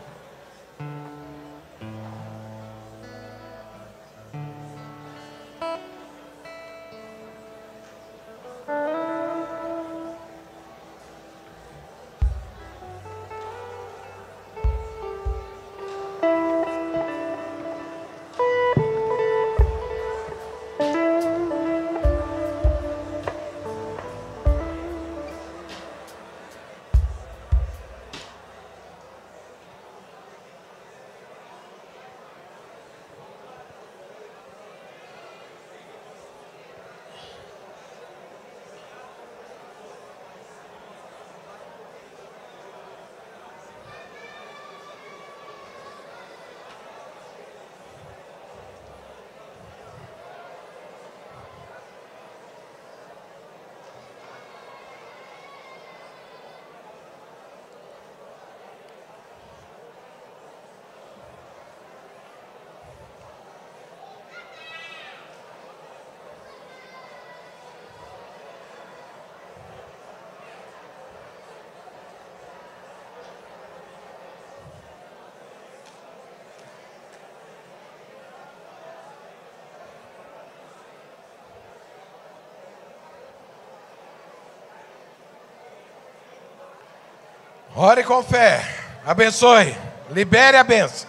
Ore com fé. Abençoe. Libere a bênção.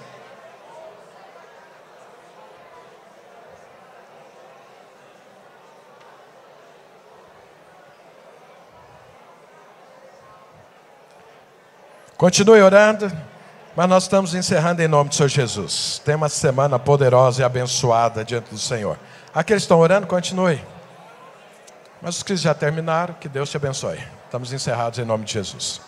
Continue orando, mas nós estamos encerrando em nome do Senhor Jesus. Tem uma semana poderosa e abençoada diante do Senhor. Aqueles que estão orando, continue. Mas os que já terminaram, que Deus te abençoe. Estamos encerrados em nome de Jesus.